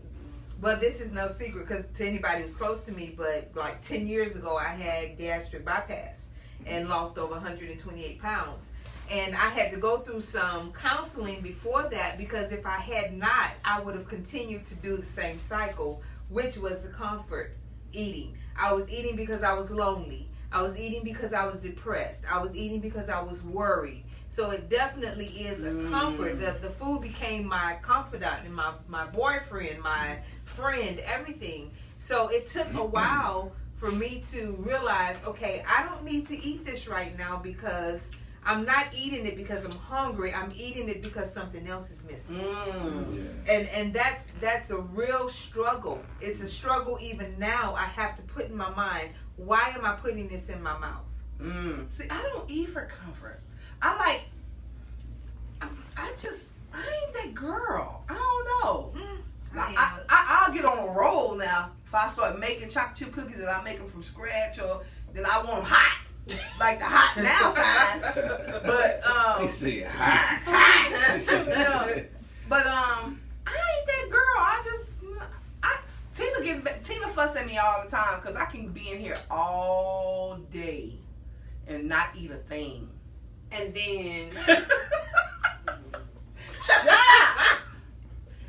Well, this is no secret because to anybody who's close to me, but like 10 years ago, I had gastric bypass and lost over 128 pounds. And I had to go through some counseling before that because if I had not, I would have continued to do the same cycle, which was the comfort eating. I was eating because I was lonely. I was eating because I was depressed. I was eating because I was worried. So it definitely is a mm. comfort. The, the food became my confidant and my, my boyfriend, my friend, everything. So it took a while for me to realize, okay, I don't need to eat this right now because I'm not eating it because I'm hungry. I'm eating it because something else is missing. Mm. Yeah. And and that's that's a real struggle. It's a struggle even now. I have to put in my mind, why am I putting this in my mouth? Mm. See, I don't eat for comfort. I like. I, I just. I ain't that girl. I don't know. Mm, I, I I, I, I'll get on a roll now. If I start making chocolate chip cookies and I make them from scratch, or then I want them hot, like the hot now sign. But um, He said, hi. hot. No, but um, I ain't that girl. I just. I Tina get Tina fuss at me all the time because I can be in here all day and not eat a thing. And then, Shut up.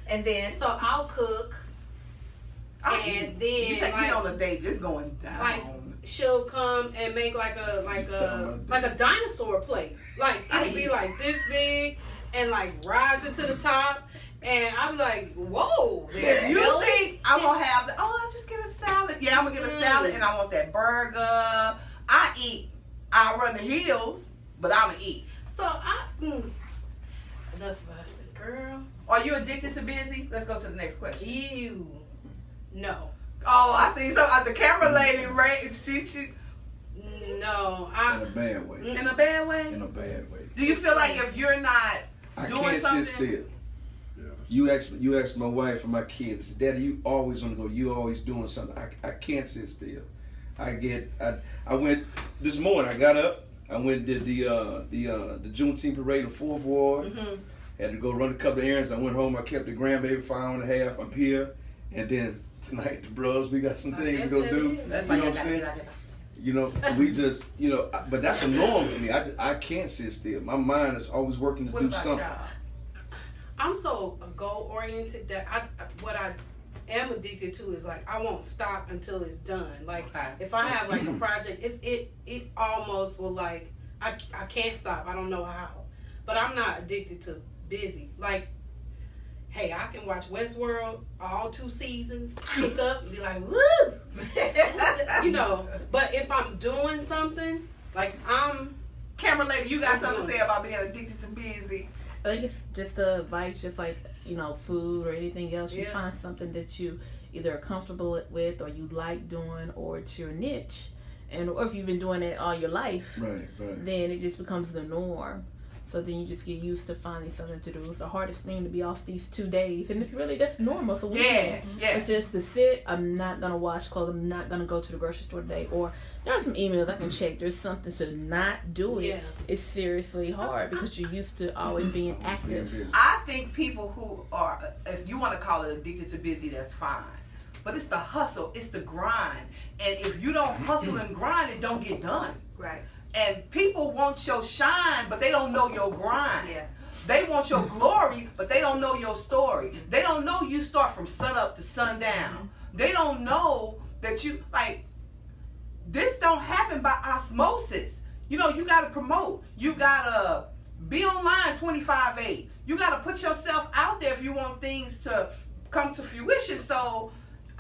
And then so I'll cook, I And eat. then, you take me on a date, it's going down. Like, she'll come and make like a like a like a dinosaur plate. Like it'll be like this big and like rising to the top. And I'm like, whoa. if you really? think I'm gonna have the, oh, I'll just get a salad. Yeah, I'm gonna get a Mm. salad, and I want that burger. I eat. I run the hills, but I'm gonna eat. So I mm, enough about it, girl. Are you addicted to busy? Let's go to the next question. You no. Oh, I see. So uh, the camera lady, right? She, she No. In a bad way. in a bad way. In a bad way. Do you feel like if you're not I Doing can't something? sit still. Yeah. You ask you ask my wife and my kids, I said, Daddy, you always on the go. You always doing something. I, I can't sit still. I get I I went this morning. I got up. I went and did the uh, the uh, the Juneteenth parade in Fourth Ward. Mhm. Had to go run a couple of errands. I went home. I kept the grandbaby for an hour and a half. I'm here, and then tonight, the bros. We got some oh, things to guess go that do. That's you know what I'm saying? get out there. You know, we just, you know, I- but that's a norm for me. I, I can't sit still. My mind is always working to What do about something. y'all? I'm so goal oriented that I what I am addicted to is like I won't stop until it's done. Like Okay. if I have like a project, it's it it almost will like I I can't stop. I don't know how, but I'm not addicted to busy. Like, hey, I can watch Westworld all two seasons, pick up and be like, woo, you know. But if I'm doing something, like I'm Camera lady, you got something to say about being addicted to busy? I think it's just a advice, just like you know, food or anything else. You Yeah. find something that you either are comfortable with, or you like doing, or it's your niche, and or if you've been doing it all your life, Right, right. then it just becomes the norm. So then you just get used to finding something to do. It's the hardest thing to be off these two days, and it's really just normal. So Yeah, yeah. But just to sit, I'm not gonna wash clothes. I'm not gonna go to the grocery store today. Or there are some emails I can check. There's something to not do it. Yeah. It's seriously hard because you're used to always being Being active. I think people who are, if you want to call it addicted to busy, that's fine. But it's the hustle, it's the grind. And if you don't hustle and grind, it don't get done. Right. And people want your shine, but they don't know your grind. Yeah. They want your glory, but they don't know your story. They don't know you start from sun up to sundown. Mm-hmm. They don't know that you like this don't happen by osmosis. You know, you gotta promote. You gotta be online 25-8. You gotta put yourself out there if you want things to come to fruition. So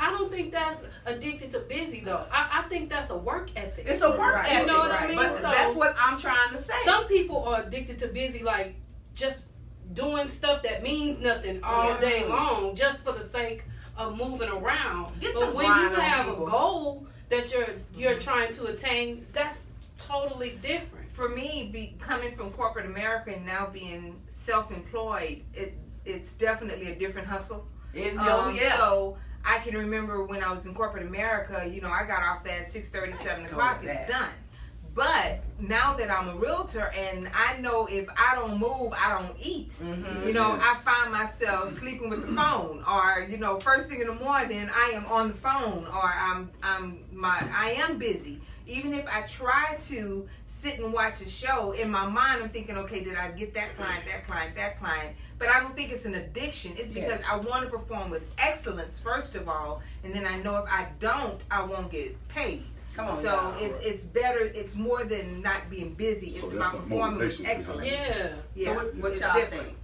I don't think that's addicted to busy though. I, I think that's a work ethic. it's a work Right. ethic. You know what I mean? But So- that's what I'm trying to say. Some people are addicted to busy, like just doing stuff that means nothing all Yeah. day long, just for the sake of moving around. Get but your when you have people. a goal that you're you're trying to attain, that's totally different. For me, be coming from corporate America and now being self-employed, it it's definitely a different hustle. It- Um, yeah. So I can remember when I was in corporate America, you know, I got off at six thirty, seven Let's o'clock. It's done. But now that I'm a realtor and I know if I don't move, I don't eat. Mhm. You know, I find myself sleeping with the phone, or you know, first thing in the morning, I am on the phone, or I'm I'm my I am busy. Even if I try to sit and watch a show, in my mind, I'm thinking, okay, did I get that client, that client, that client? But I don't think it's an addiction. It's because I want to perform with excellence first of all, and then I know if I don't, I won't get paid. Come on. So y'all. it's it's better. It's more than not being busy. It's that's about performing with motivation excellence. behind Yeah. So Yeah, what, what y'all different. think?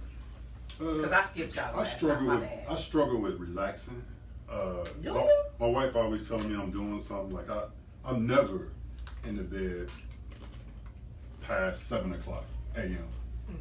Uh, Because I skipped y'all. I struggle my with bad. I struggle with relaxing. Uh, my, my wife always telling me I'm doing something like I I'm never in the bed past seven o'clock a.m. I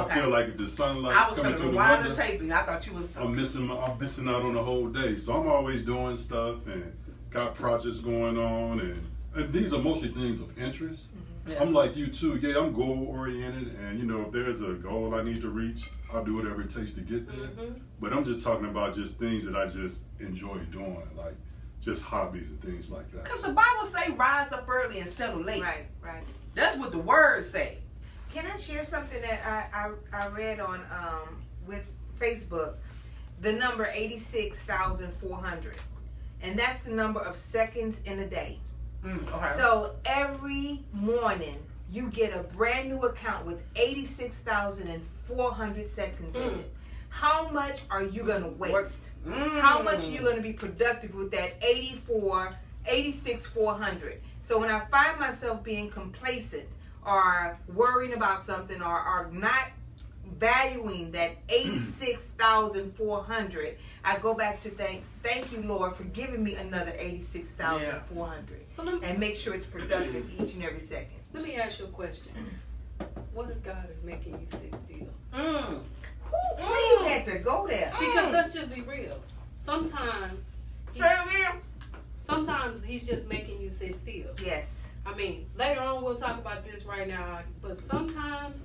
Okay. feel like if the sunlight I was coming gonna through the rewind the window, taping. I thought you was. I'm missing my- I'm missing out on the whole day. So I'm always doing stuff and got projects going on and, and these are mostly things of interest. Yeah. I'm like you too. Yeah, I'm goal oriented and you know if there's a goal I need to reach, I'll do whatever it takes to get there. Mhm. But I'm just talking about just things that I just enjoy doing, like just hobbies and things like that. Because the Bible say rise up early and settle late. Right, right. That's what the words say. Can I share something that I, I, I read on um, with Facebook? The number 86,400. And that's the number of seconds in a day. Mm, okay. So every morning you get a brand new account with 86,400 seconds in Mm. it. How much are you going to waste? Mm. How much are you going to be productive with that 84, 86, 400? So when I find myself being complacent or worrying about something or, are not valuing that 86,400, I go back to thanks. Thank you, Lord, for giving me another 86,400 But let, and make sure it's productive each and every second. let me ask you a question. What if God is making you sit still? Mm. Why you had to go there? Because let's just be real. Sometimes, he- Say it again. sometimes He's just making you sit still. Yes. I mean, later on we'll talk about this right now, but sometimes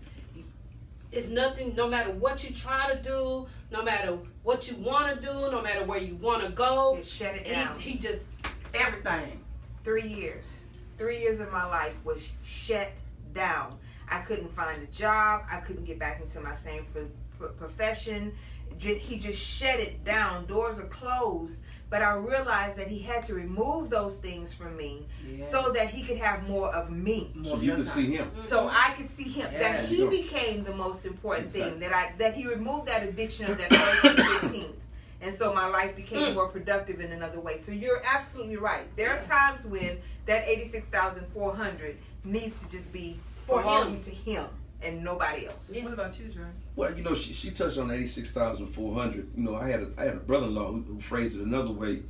it's nothing, no matter what you try to do, no matter what you want to do, no matter where you want to go, It shut it down. he, he just, Everything. three years. Three years of my life was shut down. I couldn't find a job. I couldn't get back into my same pro- pro- profession. he just shut it down. Doors are closed. But I realized that he had to remove those things from me so that he could have more of me. So of you your can time. see him. So I could see him Yeah. that he Yeah. became the most important Exactly. thing that I that he removed that addiction of that first and fifteenth, and so my life became Mm. more productive in another way. So you're absolutely right. There are times when that eighty six thousand four hundred needs to just be For belonging him. to him and nobody else. Yeah. What about you, Dre? Well, you know, she, she touched on eighty six thousand four hundred. You know, I had a, I had a brother in law who, who phrased it another way.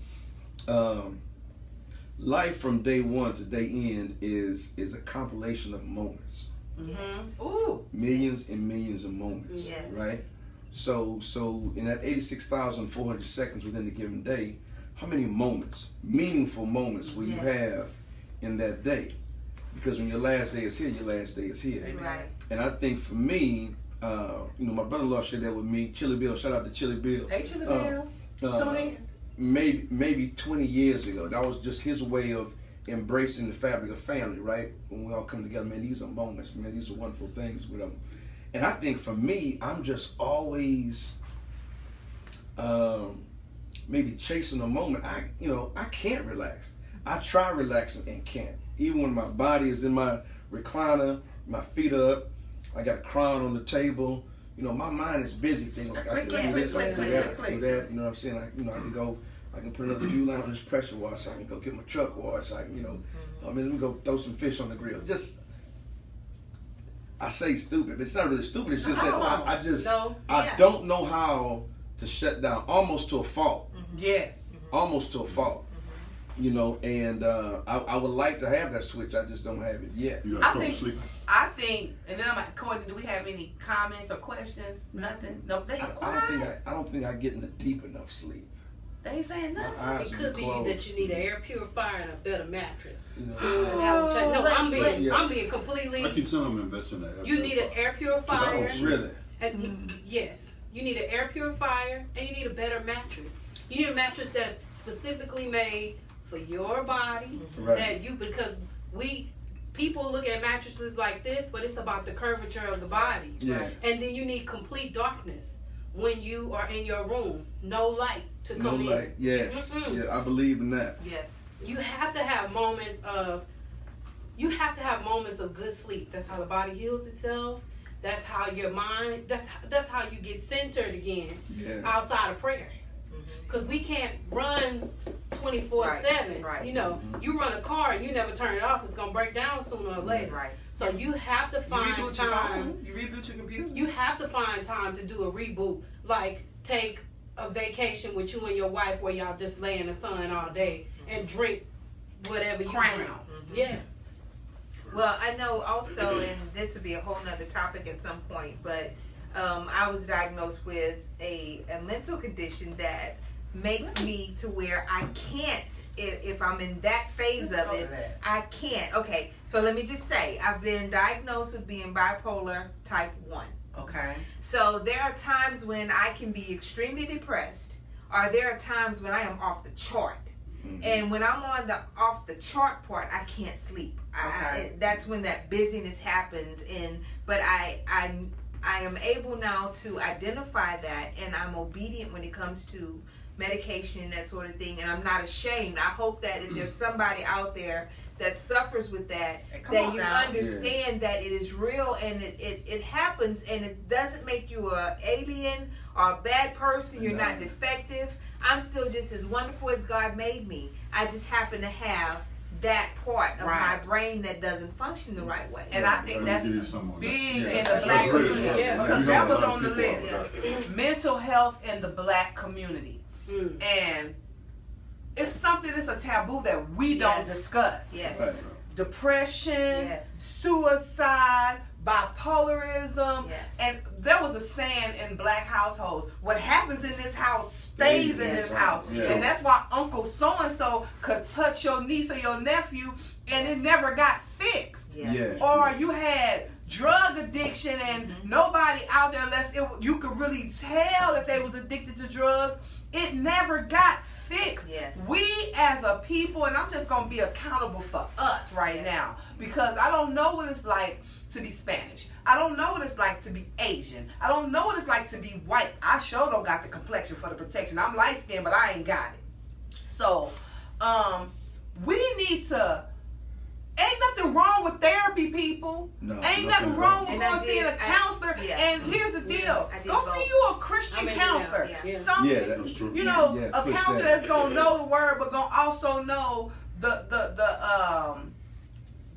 Um, life from day one to day end is is a compilation of moments, Yes. Ooh. millions and millions of moments, Yes. right? So so in that eighty six thousand four hundred seconds within a given day, how many moments, meaningful moments, will you have in that day? Because when your last day is here, your last day is here. Amen. Right. And I think for me, uh, you know, my brother-in-law shared that with me. Chili Bill, shout out to Chili Bill. Hey, Chili Uh, Bill. Uh, in. maybe maybe 20 years ago, that was just his way of embracing the fabric of family, right? When we all come together, man, these are moments, man. These are wonderful things with them. And I think for me, I'm just always um, maybe chasing a moment. I, you know, I can't relax. I try relaxing and can't. Even when my body is in my recliner, my feet up, I got a crown on the table. You know, my mind is busy thinking like I can do this, I can do that, I can do that. You know what I'm saying? Like, you know, I can go, I can put another fuel line on this pressure washer. I can go get my truck washed. I can, you know, I mean, let me go throw some fish on the grill. Just, I say stupid, but it's not really stupid. It's just that I, I just, No. I don't know how to shut down, almost to a fault, Yes. almost to a fault. You know, and uh, I, I would like to have that switch. I just don't have it yet. You got I trouble think- sleeping? I think, and then I'm like, Courtney, do we have any comments or questions? Nothing. No, they I, quiet. I don't think I, I don't think I get in the deep enough sleep. they ain't saying nothing. It could be closed. that you need an air purifier and a better mattress. You know, And that would no, oh, I'm being, Yeah. I'm being completely. I completely. keep telling them invest in that. You need an air purifier. oh, really? And, yes, you need an air purifier and you need a better mattress. You need a mattress that's specifically made for your body. Right. That you because we people look at mattresses like this, but it's about the curvature of the body. Yeah. And then you need complete darkness when you are in your room, no light to No come in. light. Yes. Mm-mm. Yeah, I believe in that. Yes. You have to have moments of you have to have moments of good sleep. That's how the body heals itself. That's how your mind. That's that's how you get centered again Yeah. outside of prayer. Cause we can't run twenty four seven. Right, right. You know, you run a car and you never turn it off. It's gonna break down sooner or later. Right. So you have to You find reboot your time. phone. You reboot your computer. You have to find time to do a reboot. Like take a vacation with you and your wife where y'all just lay in the sun all day and drink whatever you Crown. drink. Mm-hmm. Yeah. Well, I know also, and this would be a whole nother topic at some point, but um, I was diagnosed with a, a mental condition that makes me to where I can't, if, if I'm in that phase Let's of it. I can't. Okay, so let me just say, I've been diagnosed with being bipolar type 1. Okay. So there are times when I can be extremely depressed, or there are times when I am off the chart. Mhm. And when I'm on the off the chart part, I can't sleep. Okay. I, that's when that busyness happens. And but I I I am able now to identify that, and I'm obedient when it comes to medication and that sort of thing. And I'm not ashamed. I hope that if there's mm. somebody out there that suffers with that, come that you now. understand that it is real and it, it, it happens and it doesn't make you a alien or a bad person. You're not defective. I'm still just as wonderful as God made me. I just happen to have that part of Right. my brain that doesn't function the right way. And I think that's give you some on that. big Yeah. in the black really community. Yeah. because that was on the list. Mental health in the black community, Mm. and it's something that's a taboo that we don't discuss. yes. Depression, Yes. suicide, bipolarism, Yes. and there was a saying in black households: "What happens in this house stays in this house," Yes. and that's why Uncle So and So could touch your niece or your nephew, and it never got fixed. Yeah. Yeah. Or you had drug addiction and Mm-hmm. nobody out there unless it, you could really tell that they was addicted to drugs. It never got fixed. Yes. We as a people, and I'm just gonna be accountable for us right Yes. now. Because I don't know what it's like to be Spanish. I don't know what it's like to be Asian. I don't know what it's like to be white. I sure don't got the complexion for the protection. I'm light skinned, but I ain't got it. So, um, we need to. Ain't nothing wrong with therapy, people. No, ain't nothing nothing wrong with going seeing a did- I- counselor. yeah. And here's the deal: I did go both. see you a Christian I'm counselor. that, yeah. Some, Yeah, that's true. you know, Yeah, a counselor that. that's gonna know the word, but gonna also know the the the um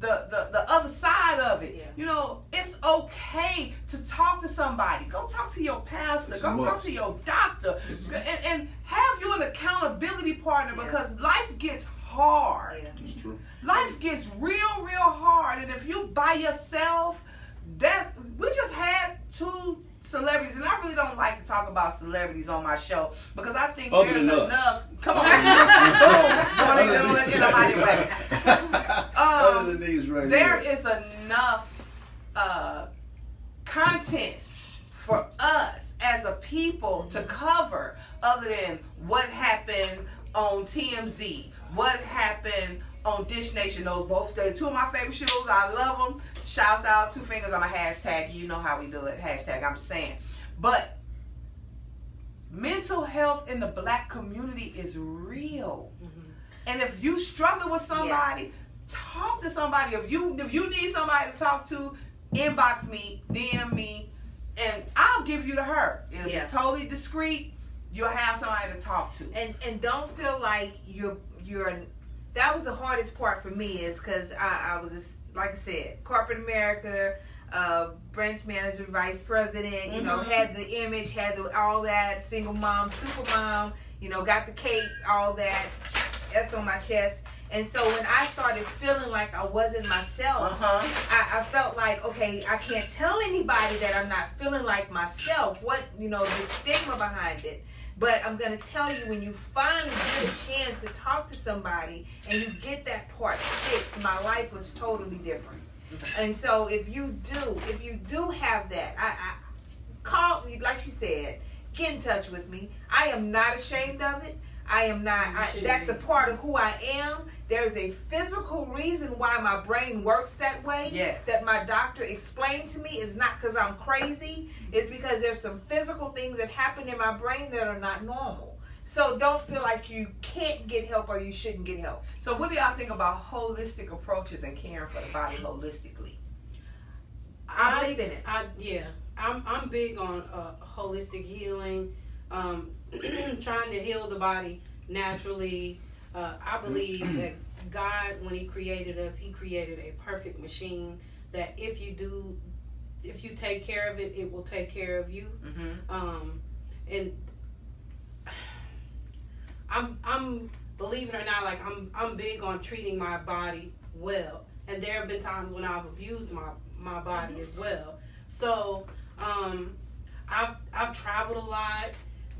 the the, the other side of it. Yeah. You know, it's okay to talk to somebody. Go talk to your pastor. It's a Go talk to your doctor, and, and have you an accountability partner Yeah. because life gets hard. Yeah. It's true. Life gets real, real hard, and if you by yourself, that's we just had two celebrities, and I really don't like to talk about celebrities on my show because I think Other there's than us. enough. Come on, boom, want to do it in a mighty way. Um, right there here. is enough uh, content for us as a people to cover other than what happened on TMZ, what happened on Dish Nation. Those both they're two of my favorite shows. I love them. Shouts out, two fingers on a hashtag. You know how we do it. Hashtag. I'm just saying, but mental health in the black community is real. Mm-hmm. And if you struggling with somebody, talk to somebody. If you if you need somebody to talk to, inbox me, DM me, and I'll give you to her. It'll Yeah. be totally discreet. You'll have somebody to talk to. and and don't feel like you're you're that was the hardest part for me is because I, I was just, like I said corporate America uh, branch manager vice president you know Mhm. had the image had the, all that single mom super mom you know got the cape all that S on my chest and so when I started feeling like I wasn't myself huh. I, I felt like okay i can't tell anybody that i'm not feeling like myself what you know the stigma behind it but i'm going to tell you when you finally get a chance to talk to somebody and you get that part fixed my life was totally different. And so if you do if you do have that i, I call me like she said get in touch with me. I am not ashamed of it. I am not I, that's a part of who i am there's a physical reason why my brain works that way Yes. that my doctor explained to me is not because I'm crazy. It's because there's some physical things that happen in my brain that are not normal. So don't feel like you can't get help or you shouldn't get help. So what do y'all think about holistic approaches and caring for the body holistically? I, believe in it. I yeah, I'm I'm big on uh, holistic healing, um, trying to heal the body naturally. Uh, I believe that God, when He created us, He created a perfect machine. That if you do, if you take care of it, it will take care of you. Mm-hmm. Um, and I'm I'm believe it or not, like I'm I'm big on treating my body well. And there have been times when I've abused my my body as well. So um, I've I've traveled a lot.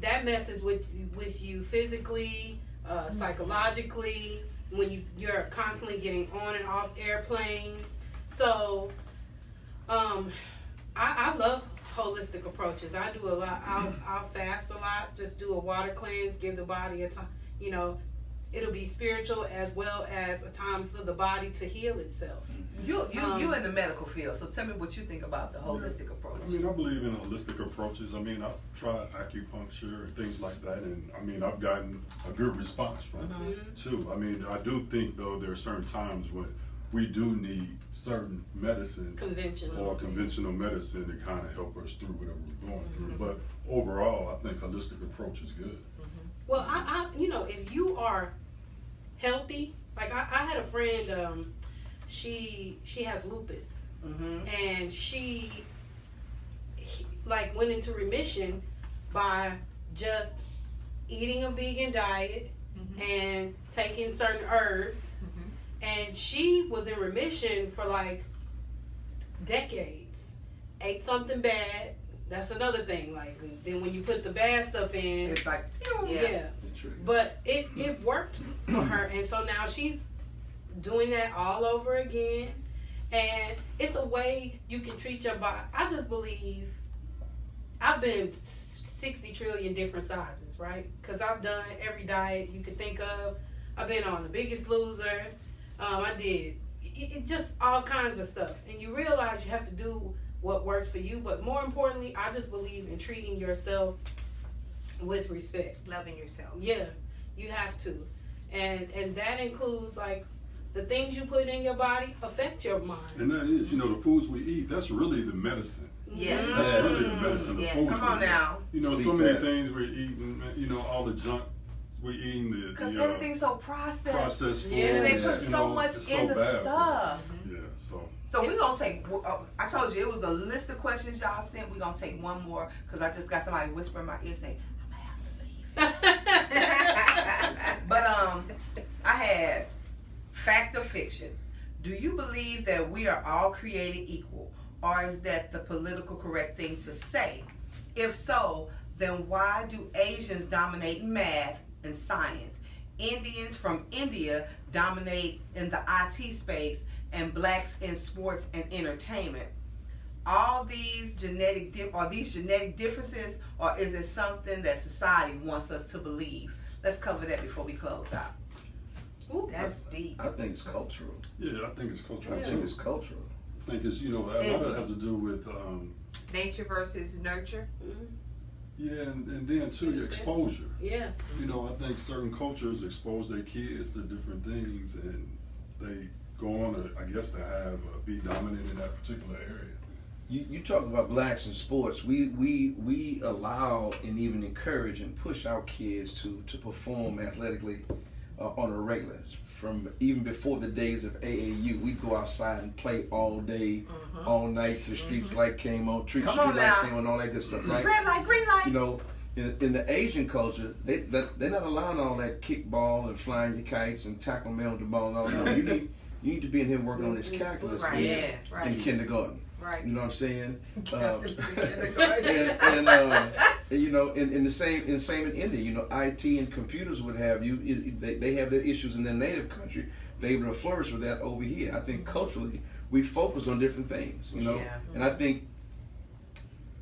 That messes with with you physically, uh, psychologically. When you you're constantly getting on and off airplanes. So um, I, I love holistic approaches. I do a lot. I'll, I'll fast a lot. Just do a water cleanse. Give the body a time. You know, it'll be spiritual as well as a time for the body to heal itself. You you Um, you in the medical field, so tell me what you think about the holistic approach. I mean, I believe in holistic approaches. I mean, I've tried acupuncture and things like that, and I mean, I've gotten a good response from Mhm. it too. I mean, I do think though there are certain times when we do need certain medicine Conventional. or conventional medicine to kind of help us through whatever we're going through. Mhm. But overall, I think holistic approach is good. Well, I, I, you know, if you are healthy, like I, I had a friend, um, she she has lupus, Mm-hmm. and she he- like went into remission by just eating a vegan diet and taking certain herbs, and she was in remission for like decades. Ate something bad. That's another thing. Like then when you put the bad stuff in, It's like yeah. yeah. But it, it worked for her, and so now she's doing that all over again. And it's a way you can treat your body. I just believe I've been 60 trillion different sizes, right? Because I've done every diet you could think of. I've been on The Biggest Loser. Um, I did it, it just all kinds of stuff. And you realize you have to do what works for you. But more importantly, I just believe in treating yourself with respect. Loving yourself. Yeah, you have to, and and that includes like the things you put in your body affect your mind. And that is, you know, the foods we eat, that's really the medicine. Yes. That's Yeah. really the medicine. The Yeah. foods Come on we eat. now. You know, so many that. things we're eating, you know, all the junk we're eating, the, Because the uh, everything's so processed. processed foods. Yeah, And they put so know, much it's in the bad stuff. Yeah, so. So we're gonna take. Uh, I told you it was a list of questions y'all sent. We're gonna take one more because I just got somebody whispering my ear saying, "I'm gonna have to leave." But um, I had fact or fiction. Do you believe that we are all created equal, or is that the political correct thing to say? If so, then why do Asians dominate in math and science? Indians from India dominate in the IT space, and blacks in sports and entertainment. All these genetic di- are these genetic differences, or is it something that society wants us to believe? Let's cover that before we close out. Ooh, That's deep. I think it's cultural. Yeah, I think it's cultural I think it's cultural. I think it's, you know, a lot of it has to do with, um, Nature versus nurture. Mhm. yeah, and, and then too, your Makes sense. exposure. Yeah. You know, I think certain cultures expose their kids to different things and they go on to, I guess, to have, uh, be dominant in that particular area. You, you talk about blacks in sports. We we we allow and even encourage and push our kids to to perform athletically uh, on a regular. From even before the days of AAU, we go outside and play all day, all night. The streets light came on, street, street lights now. came on, all that good stuff, right? Red light, green light. you know, in, in the Asian culture, they that, they're not allowing all that kickball and flying your kites and tackle me on the ball and all that. You need you need to be in here working on this calculus Right. in, Yeah, right. in kindergarten. Right. You know what I'm saying? Um, and, and, uh, and, you know, in, in the same in the same in India, you know, IT and computers would have you. it- They, they have their issues in their native country. They're able to flourish with that over here. I think culturally, we focus on different things. You know, Yeah. and I think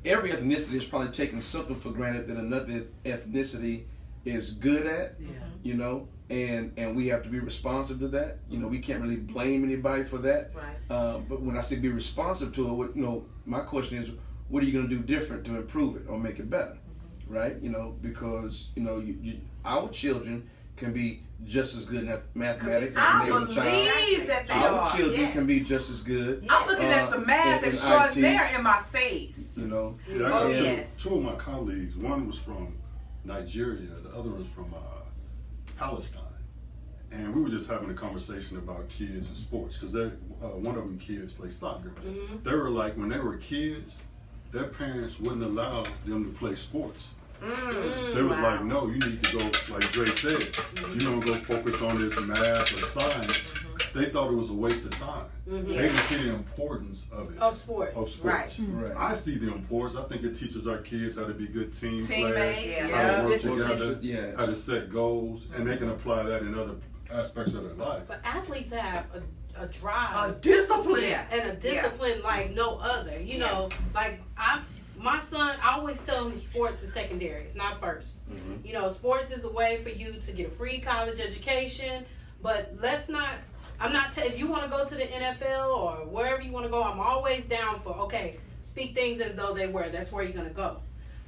every ethnicity is probably taking something for granted that another ethnicity is good at. yeah. You know, and and we have to be responsive to that. You know, we can't really blame anybody for that. Right. Uh, but when I say be responsive to it, what you know, my question is, what are you going to do different to improve it or make it better, right? You know, because you know, you, you our children can be just as good at mathematics I as an Asian child. believe that they Our are. children yes. can be just as good. I'm looking at the Uh, math in- in extraordinaire IT. in my face. You know, Yeah, I Oh, got two, yes. two of my colleagues. One was from Nigeria, the other was from uh, Palestine. And we were just having a conversation about kids and sports because they uh, one of them kids play soccer. Mhm. They were like when they were kids, their parents wouldn't allow them to play sports. Mm. They was Wow. like, no, you need to go, like Dre said, you don't go focus on this math or science. They thought it was a waste of time. Mhm. They didn't see the importance of it, Of sports. of sports. right? I see the importance. I think it teaches our kids how to be good team Teammates, players, yeah. Yeah. how to work Discipline. together, Yeah. how to set goals, and they can apply that in other aspects of their life. But athletes have a, a A discipline. Yeah. and a discipline like no other. You know, like I, my son, I always tell him sports is secondary. It's not 1st Mhm. You know, sports is a way for you to get a free college education. But let's not. I'm not. T- if you want to go to the NFL or wherever you want to go, I'm always down for. Okay, speak things as though they were. That's where you're gonna go.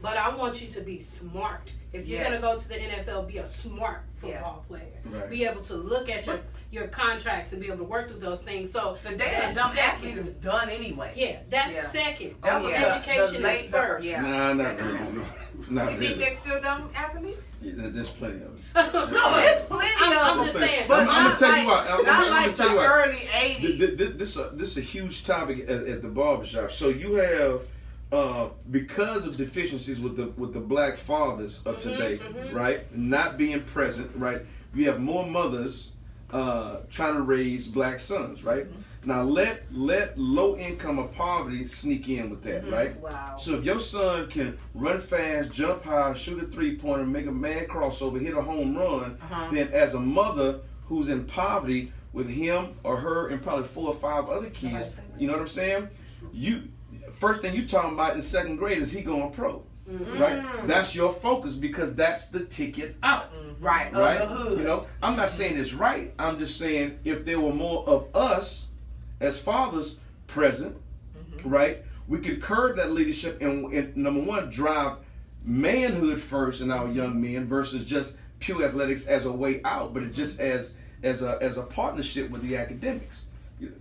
But I want you to be smart. If you're Yes. gonna go to the NFL, be a smart football player. Right. Be able to look at your your contracts and be able to work through those things. So The day that's dumb second. athlete is done anyway. Yeah, that's Yeah. second. That Oh, was yeah. the- Education the is late- the- first. Yeah. Nah, not Yeah. really. No. Not You think really. there's still dumb athletes? Yeah, there's plenty of it. No, it's plenty I'm, I'm of just them. saying. But I'm- I'm gonna tell like, you what, I'm- not I'm gonna like tell the you early Th- 80s. th- th- This, a- this is a huge topic at, at the barbershop. So you have, uh, because of deficiencies with the with the black fathers of Mhm, today, mhm. right, not being present, right. We have more mothers uh, trying to raise black sons, right. Now let let low income or poverty sneak in with that, right. Wow. So if your son can run fast, jump high, shoot a three pointer, make a mad crossover, hit a home run, Uh-huh. then as a mother who's in poverty with him or her and probably four or five other kids, you know what I'm saying? You first thing you talking about in second grade is he going pro. Right? Mm. That's your focus because that's the ticket out. right, Right? of the hood. You know, I'm not saying it's right. I'm just saying if there were more of us as fathers present, right? We could curb that leadership and, and number one, drive manhood first in our young men versus just pure athletics as a way out, but it just as as a as a partnership with the academics.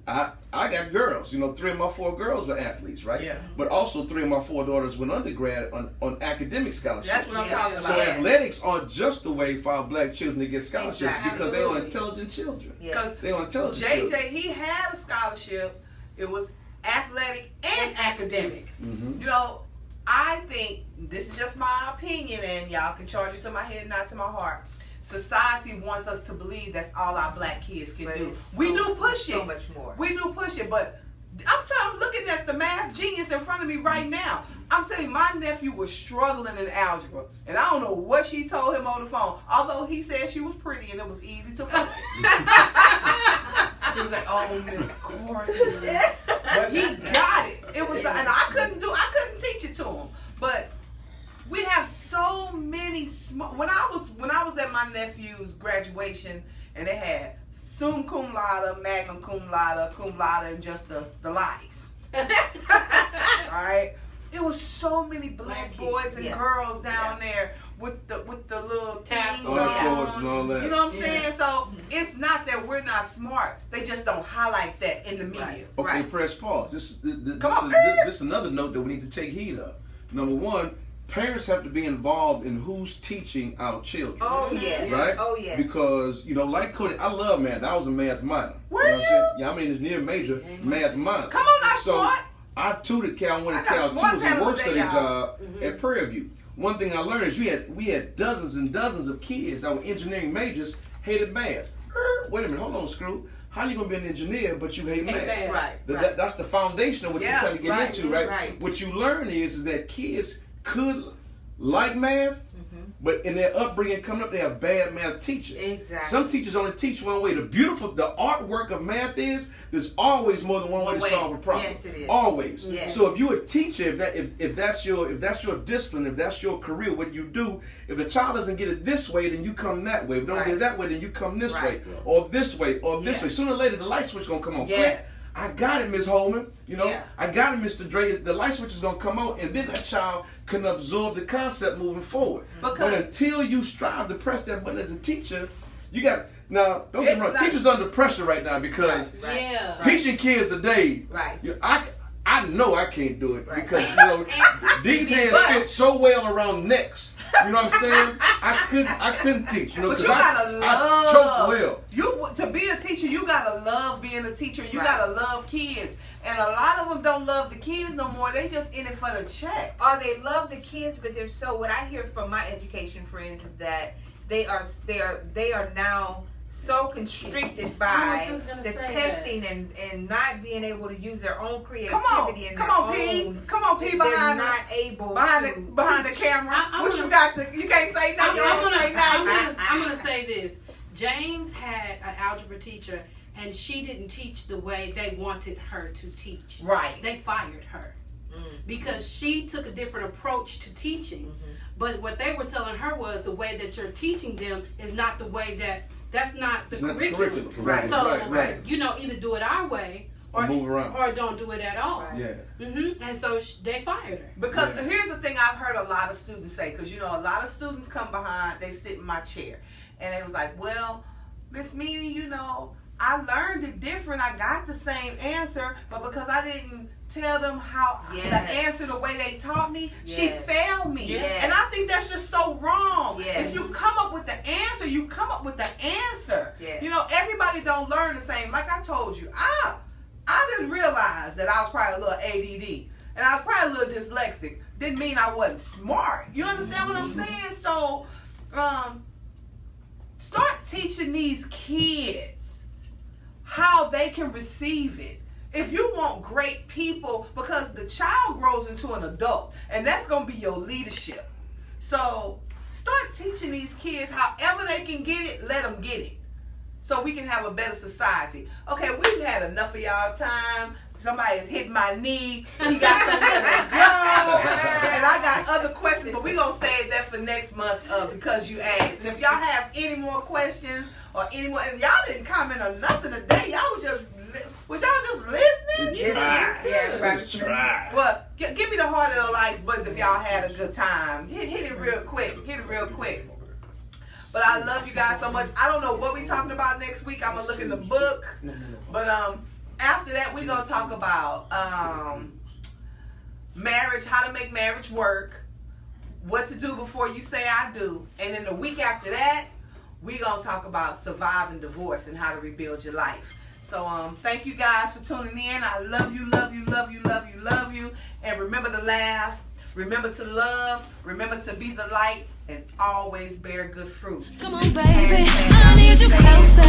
I I got girls, you know, three of my four girls were athletes, right? Yeah. But also three of my four daughters went undergrad on, on academic scholarships. That's what I'm Yeah. talking about. So athletics aren't just a way for our black children to get scholarships Exactly. because they are intelligent children. Yes. Because They are intelligent children. JJ, he had a scholarship. It was athletic and academic. Mhm. You know, I think this is just my opinion, and y'all can charge it to my head, not to my heart. Society wants us to believe that's all our black kids can But do. we so- do push it. so much more. We do push it, but I'm telling, I'm looking at the math genius in front of me right now. I'm telling you, my nephew was struggling in algebra, and I don't know what she told him on the phone. Although he said she was pretty and it was easy to focus. he was like, "Oh, Miss Courtney," but he got it. It was, and I couldn't do, I couldn't teach it to him. But we have so many small. When I was when I was at my nephew's graduation, and they had summa cum laude, magna cum laude, cum laude, and just the the lies. Right? It was so many black Black boys and yeah. girls down there with the with the little Tassels. Unicorns and all on. that. You know what I'm Yeah. saying? So it's not that we're not smart. They just don't highlight that in the media. Right. Okay, Right. press pause. This, this, this, Come this, on. is, this, this is another note that we need to take heed of. Number one, parents have to be involved in who's teaching our children. Oh yes. Right? Oh yes. Because, you know, like Cody, I love math. I was a math minor. Were you? Know what I'm saying? Yeah, I'm in this near major Yeah, math minor. Come on, not So, smart. I tutored Cal when I it got Cal smart two was a panel work study y'all. job Mhm. at Prairie View. One thing I learned is we had we had dozens and dozens of kids that were engineering majors hated math. Er, Wait a minute, hold on, screw. How you gonna be an engineer but you hate math? math. right. That, right. that- that's the foundation of what Yeah, you're trying to get right, into, right? right. What you learn is, is that kids could like math, Mm-hmm. but in their upbringing coming up, they have bad math teachers. Exactly. Some teachers only teach one way. The beautiful, the artwork of math is there's always more than one, One way to way. solve a problem. Yes, it is. Always. Yes. So if you're a teacher, if that if, if that's your if that's your discipline, if that's your career, what you do, if the child doesn't get it this way, then you come that way. If don't get it that way, then you come this Right. way, or this way, or this Yeah. way. Sooner or later, the light switch gonna come on. Click. Yes. I got it, Miss Holman. You know, Yeah. I got it, Mr. Dre. The light switch is gonna come on, and then that child can absorb the concept moving forward. Because- but until you strive to press that button as a teacher, you got now. Don't get It's me wrong. not- Teachers under pressure right now because Right. Yeah. teaching kids today. Right. You I I know I can't do it Right. because you know these hands But- fit so well around necks. You know what I'm saying? I couldn't I couldn't teach. You know, But you I, gotta I love. choke well. You to be a teacher, you gotta love being a teacher. You Right. gotta love kids, and a lot of them don't love the kids no more. They just in it for the check. or they love the kids, but they're so. What I hear from my education friends is that they are they are they are now so constricted by was just gonna the say testing and and not being able to use their own creativity Come on, and come their on, P. own. Come on, P. They're Behind the not able behind the behind the camera. I- I what wanna- you got to? You can't say I'm, I'm gonna, say I'm, gonna, I'm gonna say this. James had an algebra teacher, and she didn't teach the way they wanted her to teach. Right. They fired her Mm. because she took a different approach to teaching. Mm-hmm. But what they were telling her was the way that you're teaching them is not the way that that's not the It's not the curriculum. curriculum. Right. So right, right. you know, either do it our way or Or move around. or don't do it at all. Right. Yeah. Mm-hmm. And so sh- they fired her. Because Yeah. here's the thing I've heard a lot of students say, because you know, a lot of students come behind, they sit in my chair, and they was like, well, Miss Meme, you know, I learned it different. I got the same answer, but because I didn't tell them how the answer the way they taught me, she failed me. Yes. And I think that's just so wrong. Yes. If you come up with the answer, you come up with the answer. Yes. You know, everybody don't learn the same. Like I told you, I I didn't realize that I was probably a little ADD and I was probably a little dyslexic. Didn't mean I wasn't smart. You understand what I'm saying? So, um, start teaching these kids how they can receive it. If you want great people, because the child grows into an adult, and that's gonna be your leadership. So start teaching these kids however they can get it, let them get it. So we can have a better society. Okay, we've had enough of y'all time. Somebody has hit my knee. He got somewhere to go. And I got other questions, but we're going to save that for next month uh, because you asked. And if y'all have any more questions or any more, and y'all didn't comment on nothing today, y'all was just was y'all just listening? Yeah, right. It's. Well, g- give me the heart of the likes buttons if y'all had a good time. Hit, hit it real quick. Hit it real quick. But I love you guys so much. I don't know what we talking about next week. I'm gonna look in the book. But um, after that, we're gonna talk about um, marriage, how to make marriage work, what to do before you say I do, and then the week after that, we're gonna talk about surviving divorce and how to rebuild your life. So um, thank you guys for tuning in. I love you, love you, love you, love you, love you. And remember to laugh. Remember to love. Remember to be the light and always bear good fruit. Come on, baby. I need you closer.